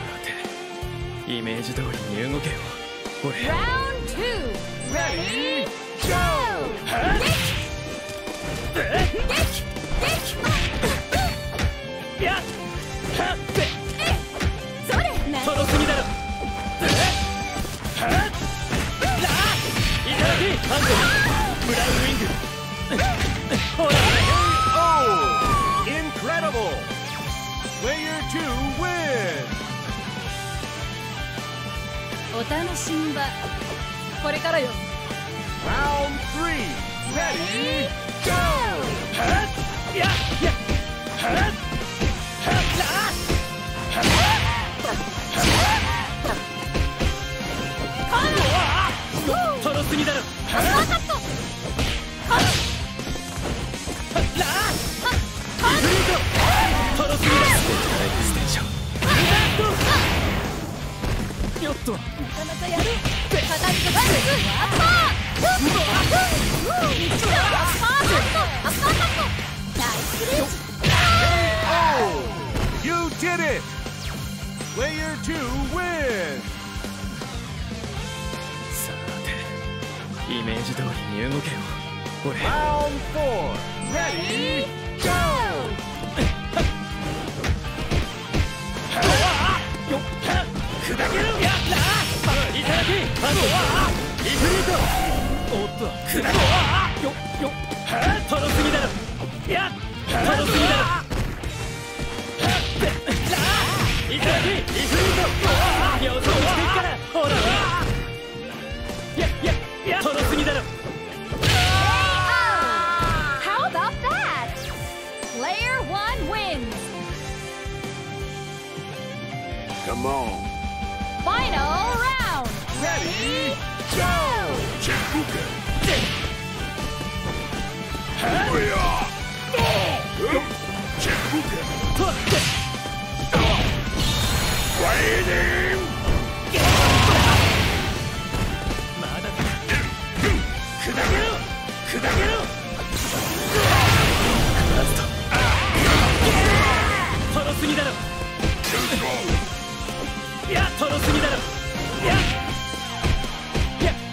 S7: てイメージ通りに動けよ俺
S5: Round 2
S8: Ready?
S5: お楽しみはこれからよ。
S8: Round 3 Ready? Go!
S7: はっややはっはっらその隅だろはっらイフリートその隅だエクステンションよっと
S5: なかなかやる片付けバックアッパー
S8: Oh! You did it! Player 2 win!
S7: さてイメージ通りに動けよ俺
S8: Round 4 Ready? Go!
S7: 砕けろやったいただきハンドイフリートおっと砕けろよっよっすぎだろやっとのすぎだろはっべらいただきイフリート予想してっからほらやややとのすぎだろ
S5: How about that? Player 1 wins
S8: Come on.
S5: Final round
S8: Ready? Go!
S12: チェックケうやうんチェックケファイティング
S7: まだだ砕けろ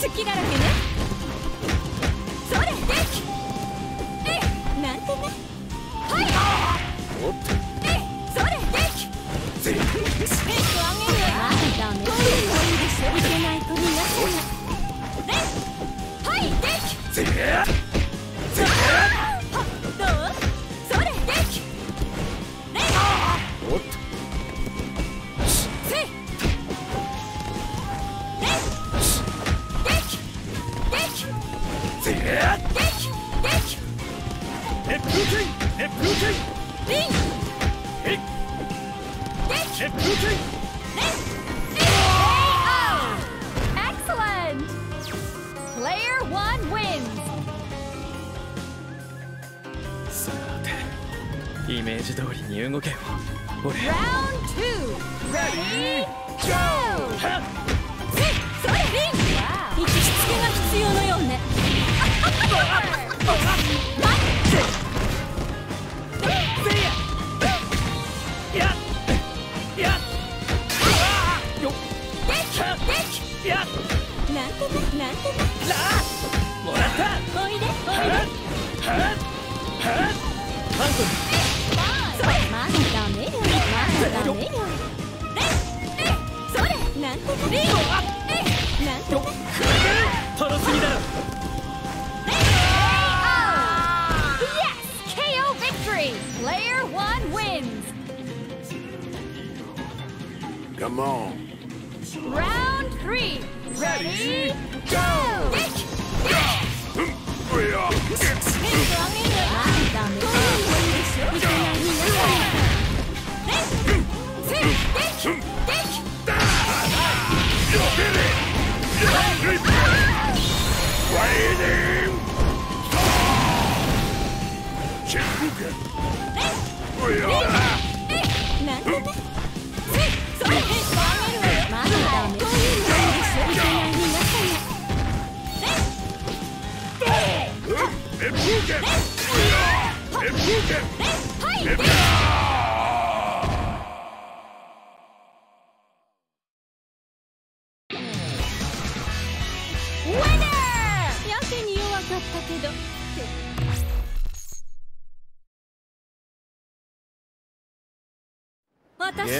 S7: 月だ
S5: らけねそれでき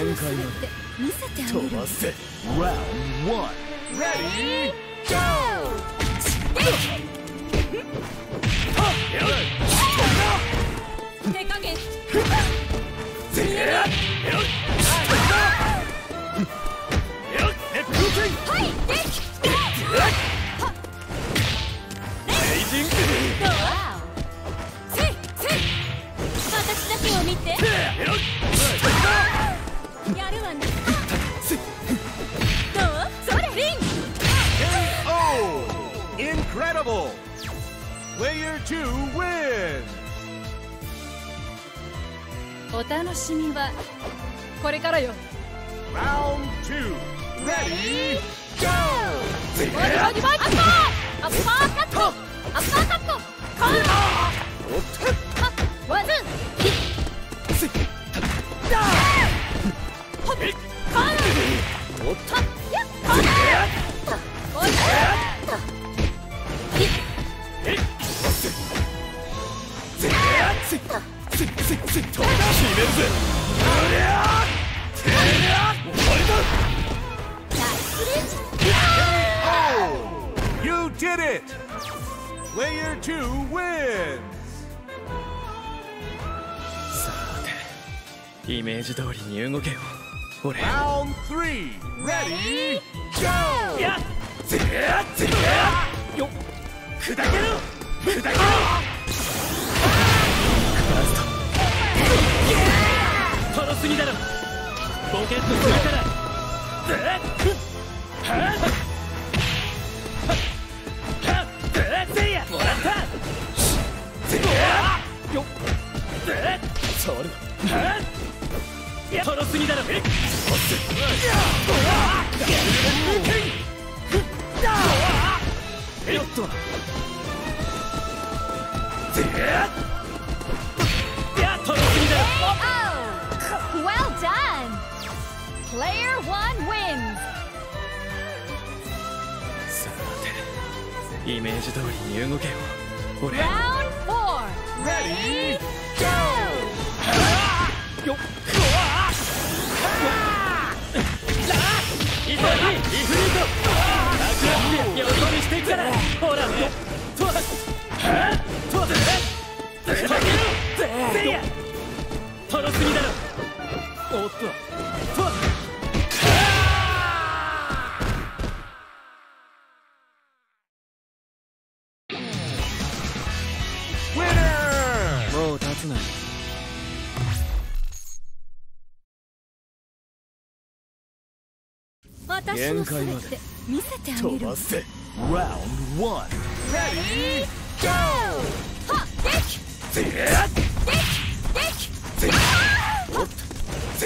S5: 展開を見せてある。
S1: ラウンド1
S5: レディー
S8: Player
S5: one wins!
S7: さてイメージ通りに動けよ俺
S5: Round four!
S8: Ready, go!
S7: よっ急ぎイフリート楽々よそ見していくからほらとはっとはっかけろせいやだろおっと
S5: 私のすべて見せてあげるわ。
S8: Round one.
S5: Ready, go! はっ。できできで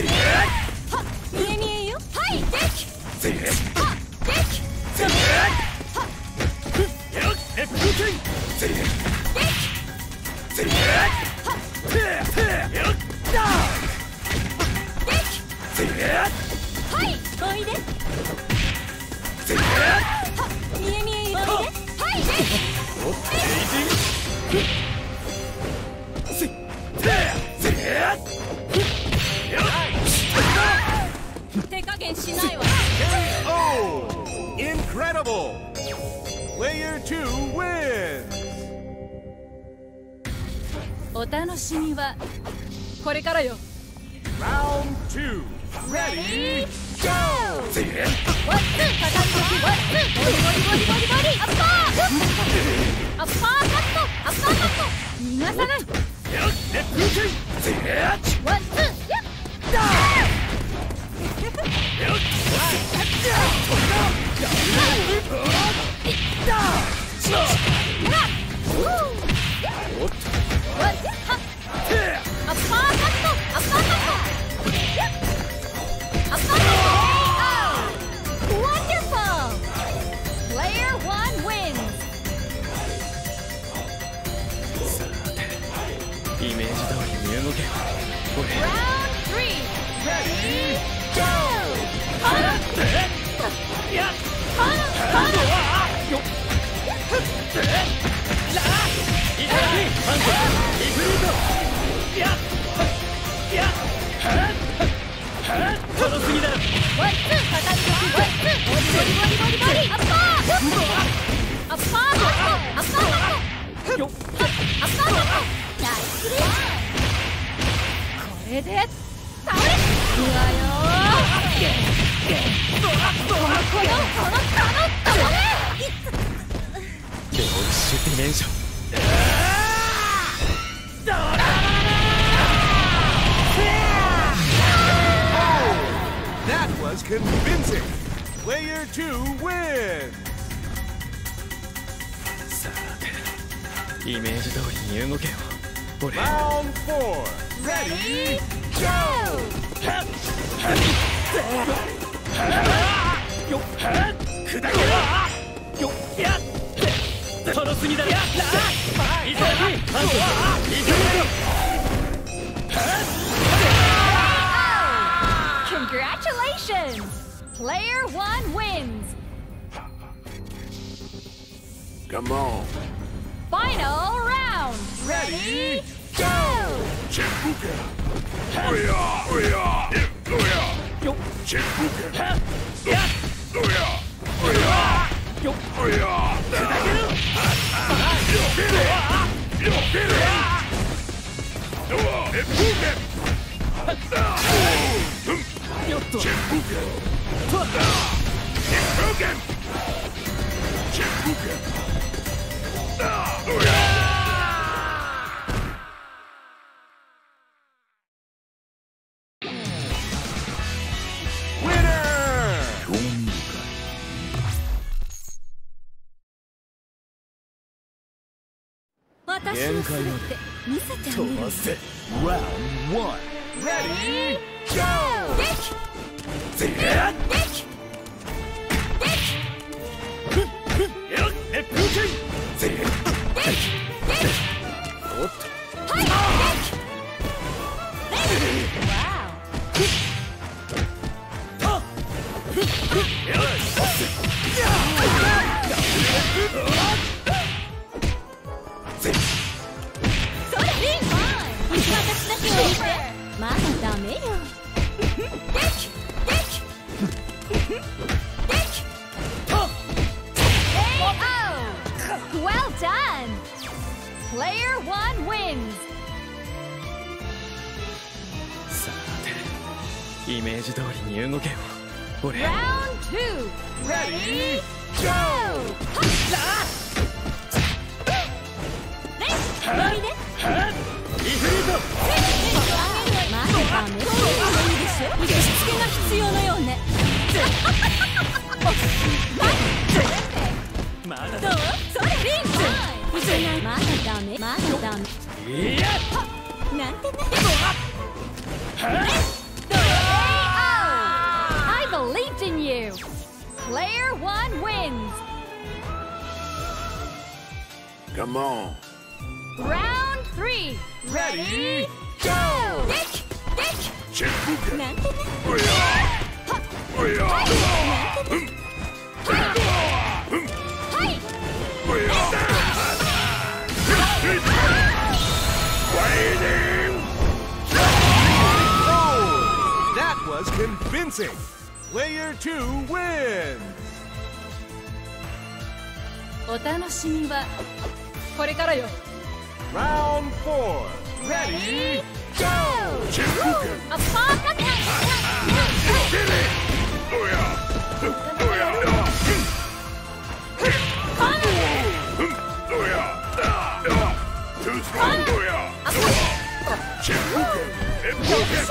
S5: きはっ。見え見えよはいできはっ。できはっ。
S8: え、ブーキン
S5: できはっ。できはいはっ。よおいはいでき手加減しないわ
S8: Oh! Incredible! Player two wins!
S5: お楽しみはこれからよ
S8: Round two. Ready, go!
S5: ワッツーカット
S7: よっ
S5: アッパーカットナイスリーれで倒れるわよこのこのこのこの領域
S7: ディメンション
S8: That was convincing! Player 2 wins!
S7: イメージ通りに動けよ俺ラウンド4 Ready, go!
S5: Congratulations! Player one wins!
S12: Come on.
S5: Final round!
S8: Ready?
S5: Go!
S12: Chimbuka. Oya, oya, oya.
S7: よっ
S12: Chimbuka.
S7: やっ
S12: Oya, oya,
S7: よっ
S12: oya. Yo, get it. Yo, get it. Noah, Chimbuka.
S7: よっと
S12: Chimbuka.
S7: と
S12: Chimbuka. Chimbuka. Ah,
S5: 私私の全て見せてあげる
S1: 飛ばせ Round 1
S8: Ready,
S5: 撃
S8: go!
S5: 撃
S12: 熱風剣
S1: おっと
S5: まだダメよ撃撃撃 KO! Well done! Player one wins!
S7: さてイメージ通りに動けよ俺
S5: Round two!
S8: Ready, go!
S5: レ まだダメいいでしょしつけが必要のようね
S7: まだ
S5: どうそれリンクいけないまだダメまだダメ
S7: いや
S5: なんてね I believed in you! Player one wins!
S12: Come on
S5: Round three!
S8: Ready, go!
S5: 撃撃
S12: チェック剣
S5: なんてね
S8: Oh!
S20: お楽しみはこれからよ
S8: Round four. Ready,
S12: チェック剣
S5: あパーカッ
S12: うやうやうや Too strong うやチェック剣熱風剣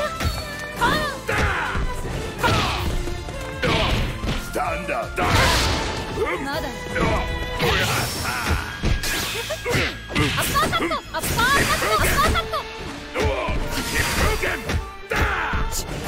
S12: Stand up die
S20: まだ
S5: アッパーカットアッパーカットアッパーカット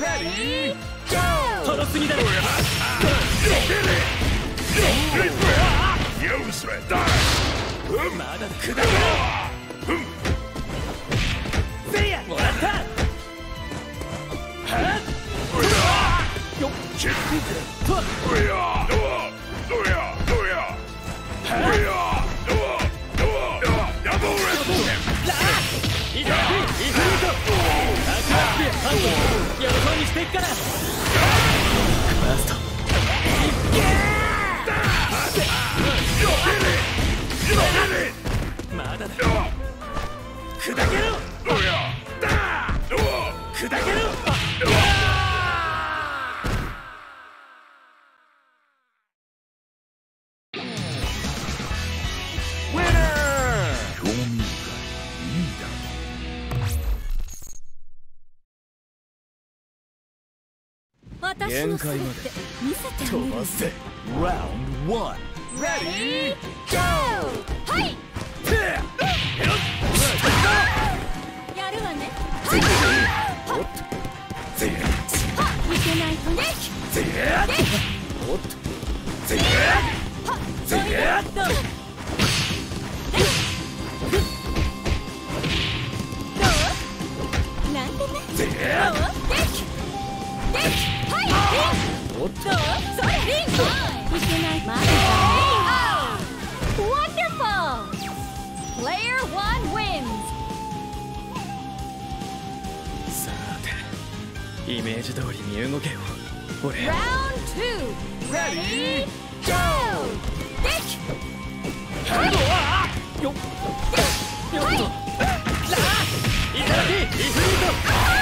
S8: Ready, go!
S7: トロすぎだろ
S12: Useless die
S7: まだだ砕けろせいやもらったはっ
S12: チェック剣うやうやうやうやうや
S7: 予想にしてっから。ラストまだだ砕けろ砕けろ
S5: 私の全て見せてあげる
S1: 飛ばせ Round 1
S8: Ready, go!
S5: はい。やるわねはい。
S1: おっと
S5: い。けない。とね
S1: おっと
S5: それでどうなんてねどう撃撃はい。リン
S1: おっと
S5: それリンいけないまだダメ Wonderful! Player one wins!
S7: さてイメージ通りに動けよ俺
S5: Round two!
S8: Ready,
S5: Go! 撃
S7: よっよっといただきイフリート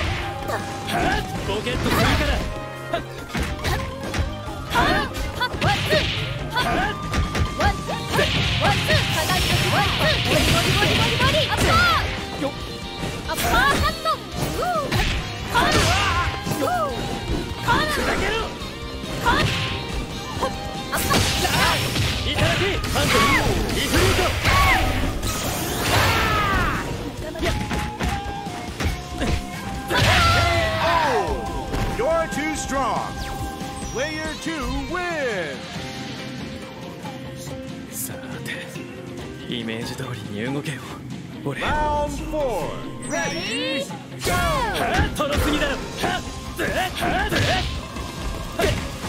S5: ボリボリアットウーカッウーカッ
S7: 砕けろ
S5: カッホッアッパー
S7: いただき
S8: strong. Player two wins.
S7: さてイメージ通りに動けよ。俺。
S8: Round four. Ready? Go!
S7: はっとろすぎだろ。はっではっで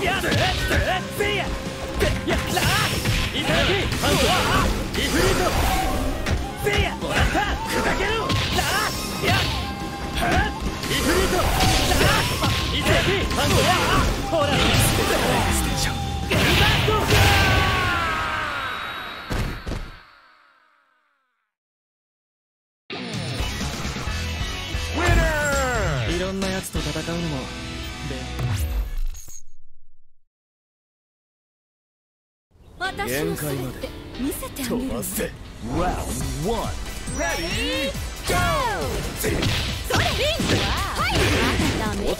S7: やででせいやでやらいただきハンドリフリート。せいや砕けやはっリフリート。らいろんなやつと戦うのも
S5: 私の全て見せてあげる
S8: Round. Ready? Go!
S5: それリンはいまだダメよ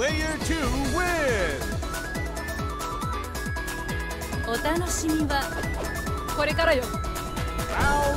S8: Player two wins.
S5: お楽しみはこれからよ
S8: Round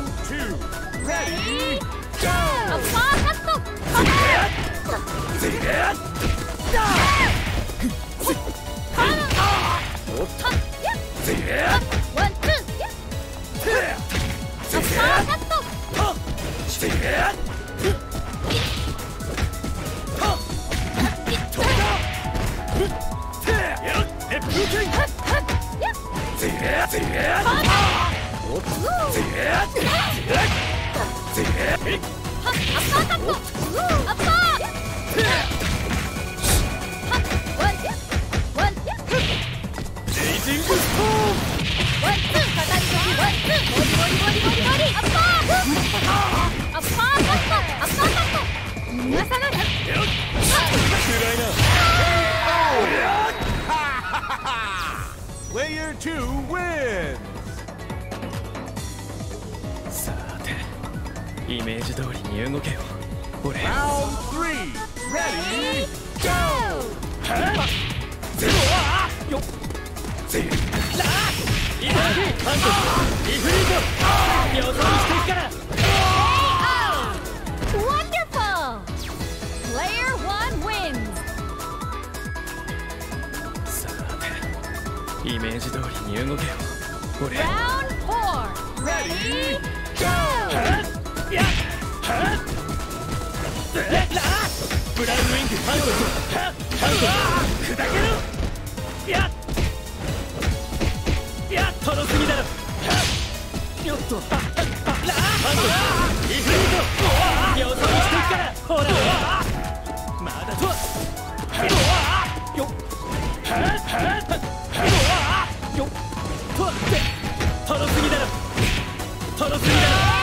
S8: Player two wins.
S7: イメージ通りに動けよ。俺。
S8: ラウンド
S7: 3レディーゴーはっ。ゼロはよっ。ゼロ。ラッイフリート予想していくから。イメージ通りに動けよ。俺。
S5: ラウン
S8: ド
S7: 4レディーゴーブラウンウィングハンドはっハンドル砕けろやっやっとろすぎだろよっとハンドリフリート予想していくからほらまだとはっはっよっとってとろすぎだろとろすぎだろ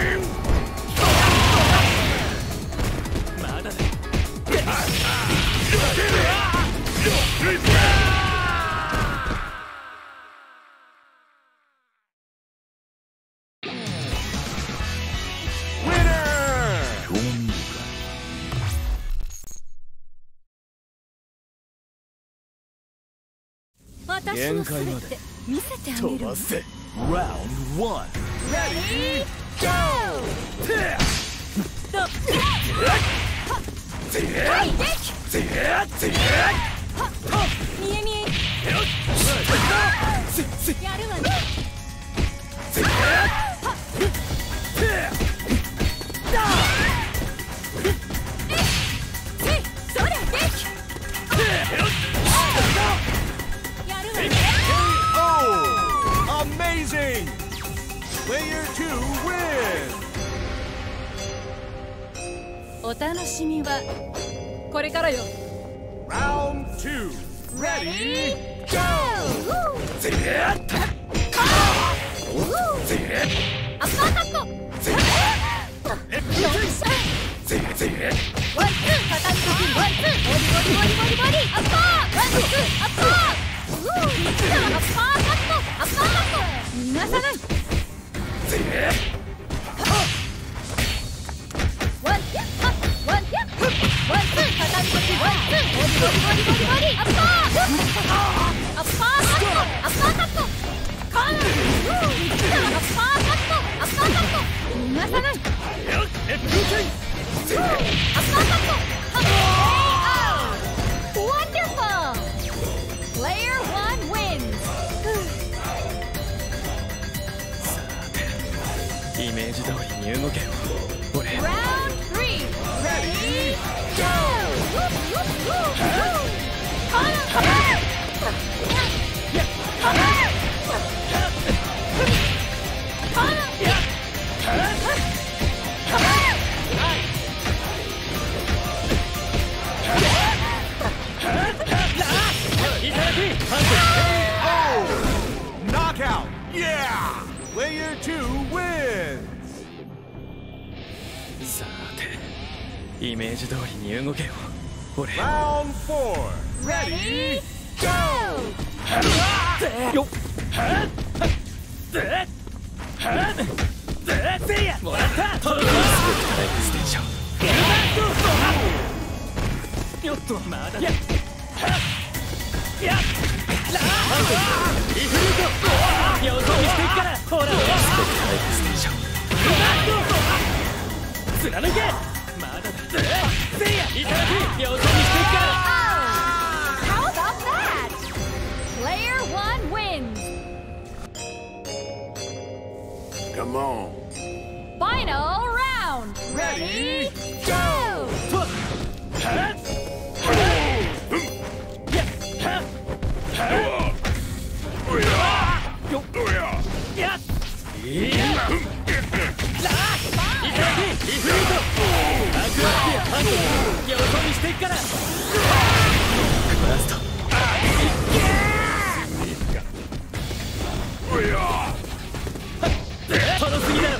S5: 限界まで見せてあげる
S7: Round 1
S8: Ready Go! てっ
S5: お楽しみはこれからよ。
S8: Round 2 Ready, go!
S5: ア
S7: イメージ通りに動けよさてイメージどおりに動けよ。俺
S8: Round 4 Ready, go!
S7: よまだやっはっやっラーリフルート予想見していくからほけ せいやいただき予想見していくから
S5: How about that? Player one wins!
S12: Come on.
S5: Final round!
S8: Ready,
S5: Go!
S7: はっ スピアハンド予想見していくからラスト
S12: うや
S7: トロすぎだよ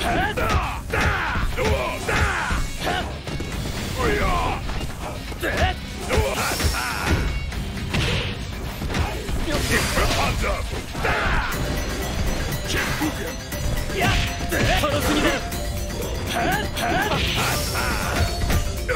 S7: はっ
S12: だだうわだ
S7: はっ
S12: うや
S7: っトロすぎだ。じ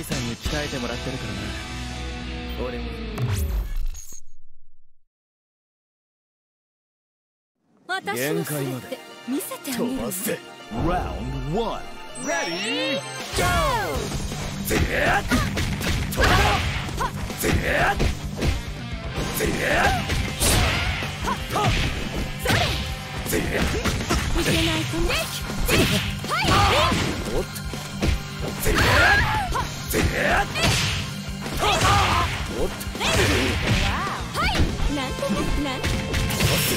S7: いさんに鍛えてもらってる。からな。
S5: 私の全て見せてあげる
S1: 飛ばせ
S7: Round 1
S8: Ready, go!
S5: い。けない。とねはい。
S1: おっおっ
S5: はい。なんとねなんと必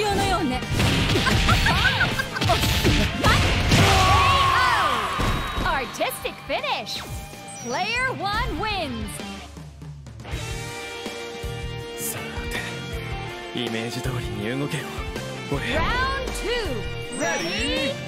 S5: 要のようね。Artistic finish. Player one wins.
S7: さて、イメージ通りに動けよ。俺。
S5: Round two.
S8: Ready?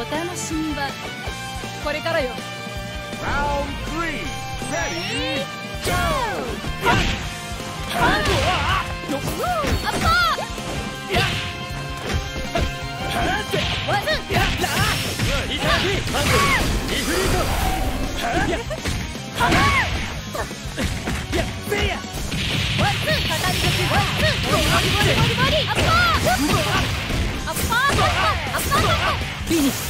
S5: お
S7: 楽しみ
S5: はこれからよ
S8: Round 3 Ready
S5: Go!
S7: フ
S5: ィニッシュ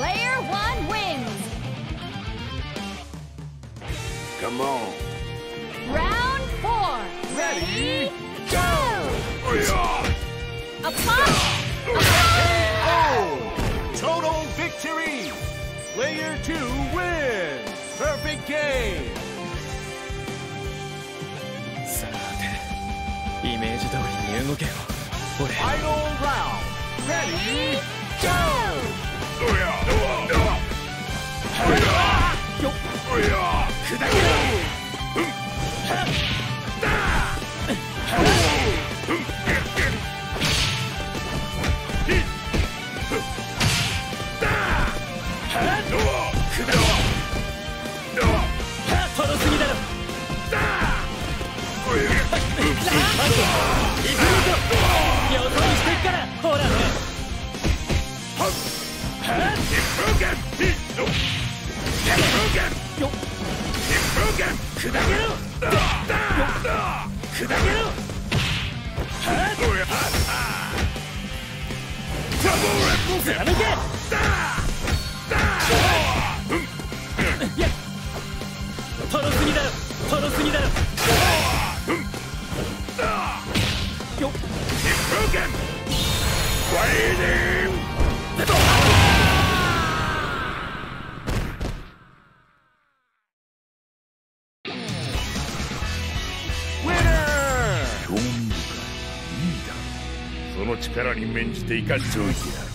S5: Player one wins.
S12: Come on.
S5: Round four.
S8: Ready,
S5: go! A pop! A
S8: oh! Total victory! Player two wins! Perfect game!
S7: さて、イメージ通りに動けよ。俺。
S8: Final round! Ready, go!
S12: よそ
S7: にしてっからほら
S12: Waiting! 力に免じていかんぞい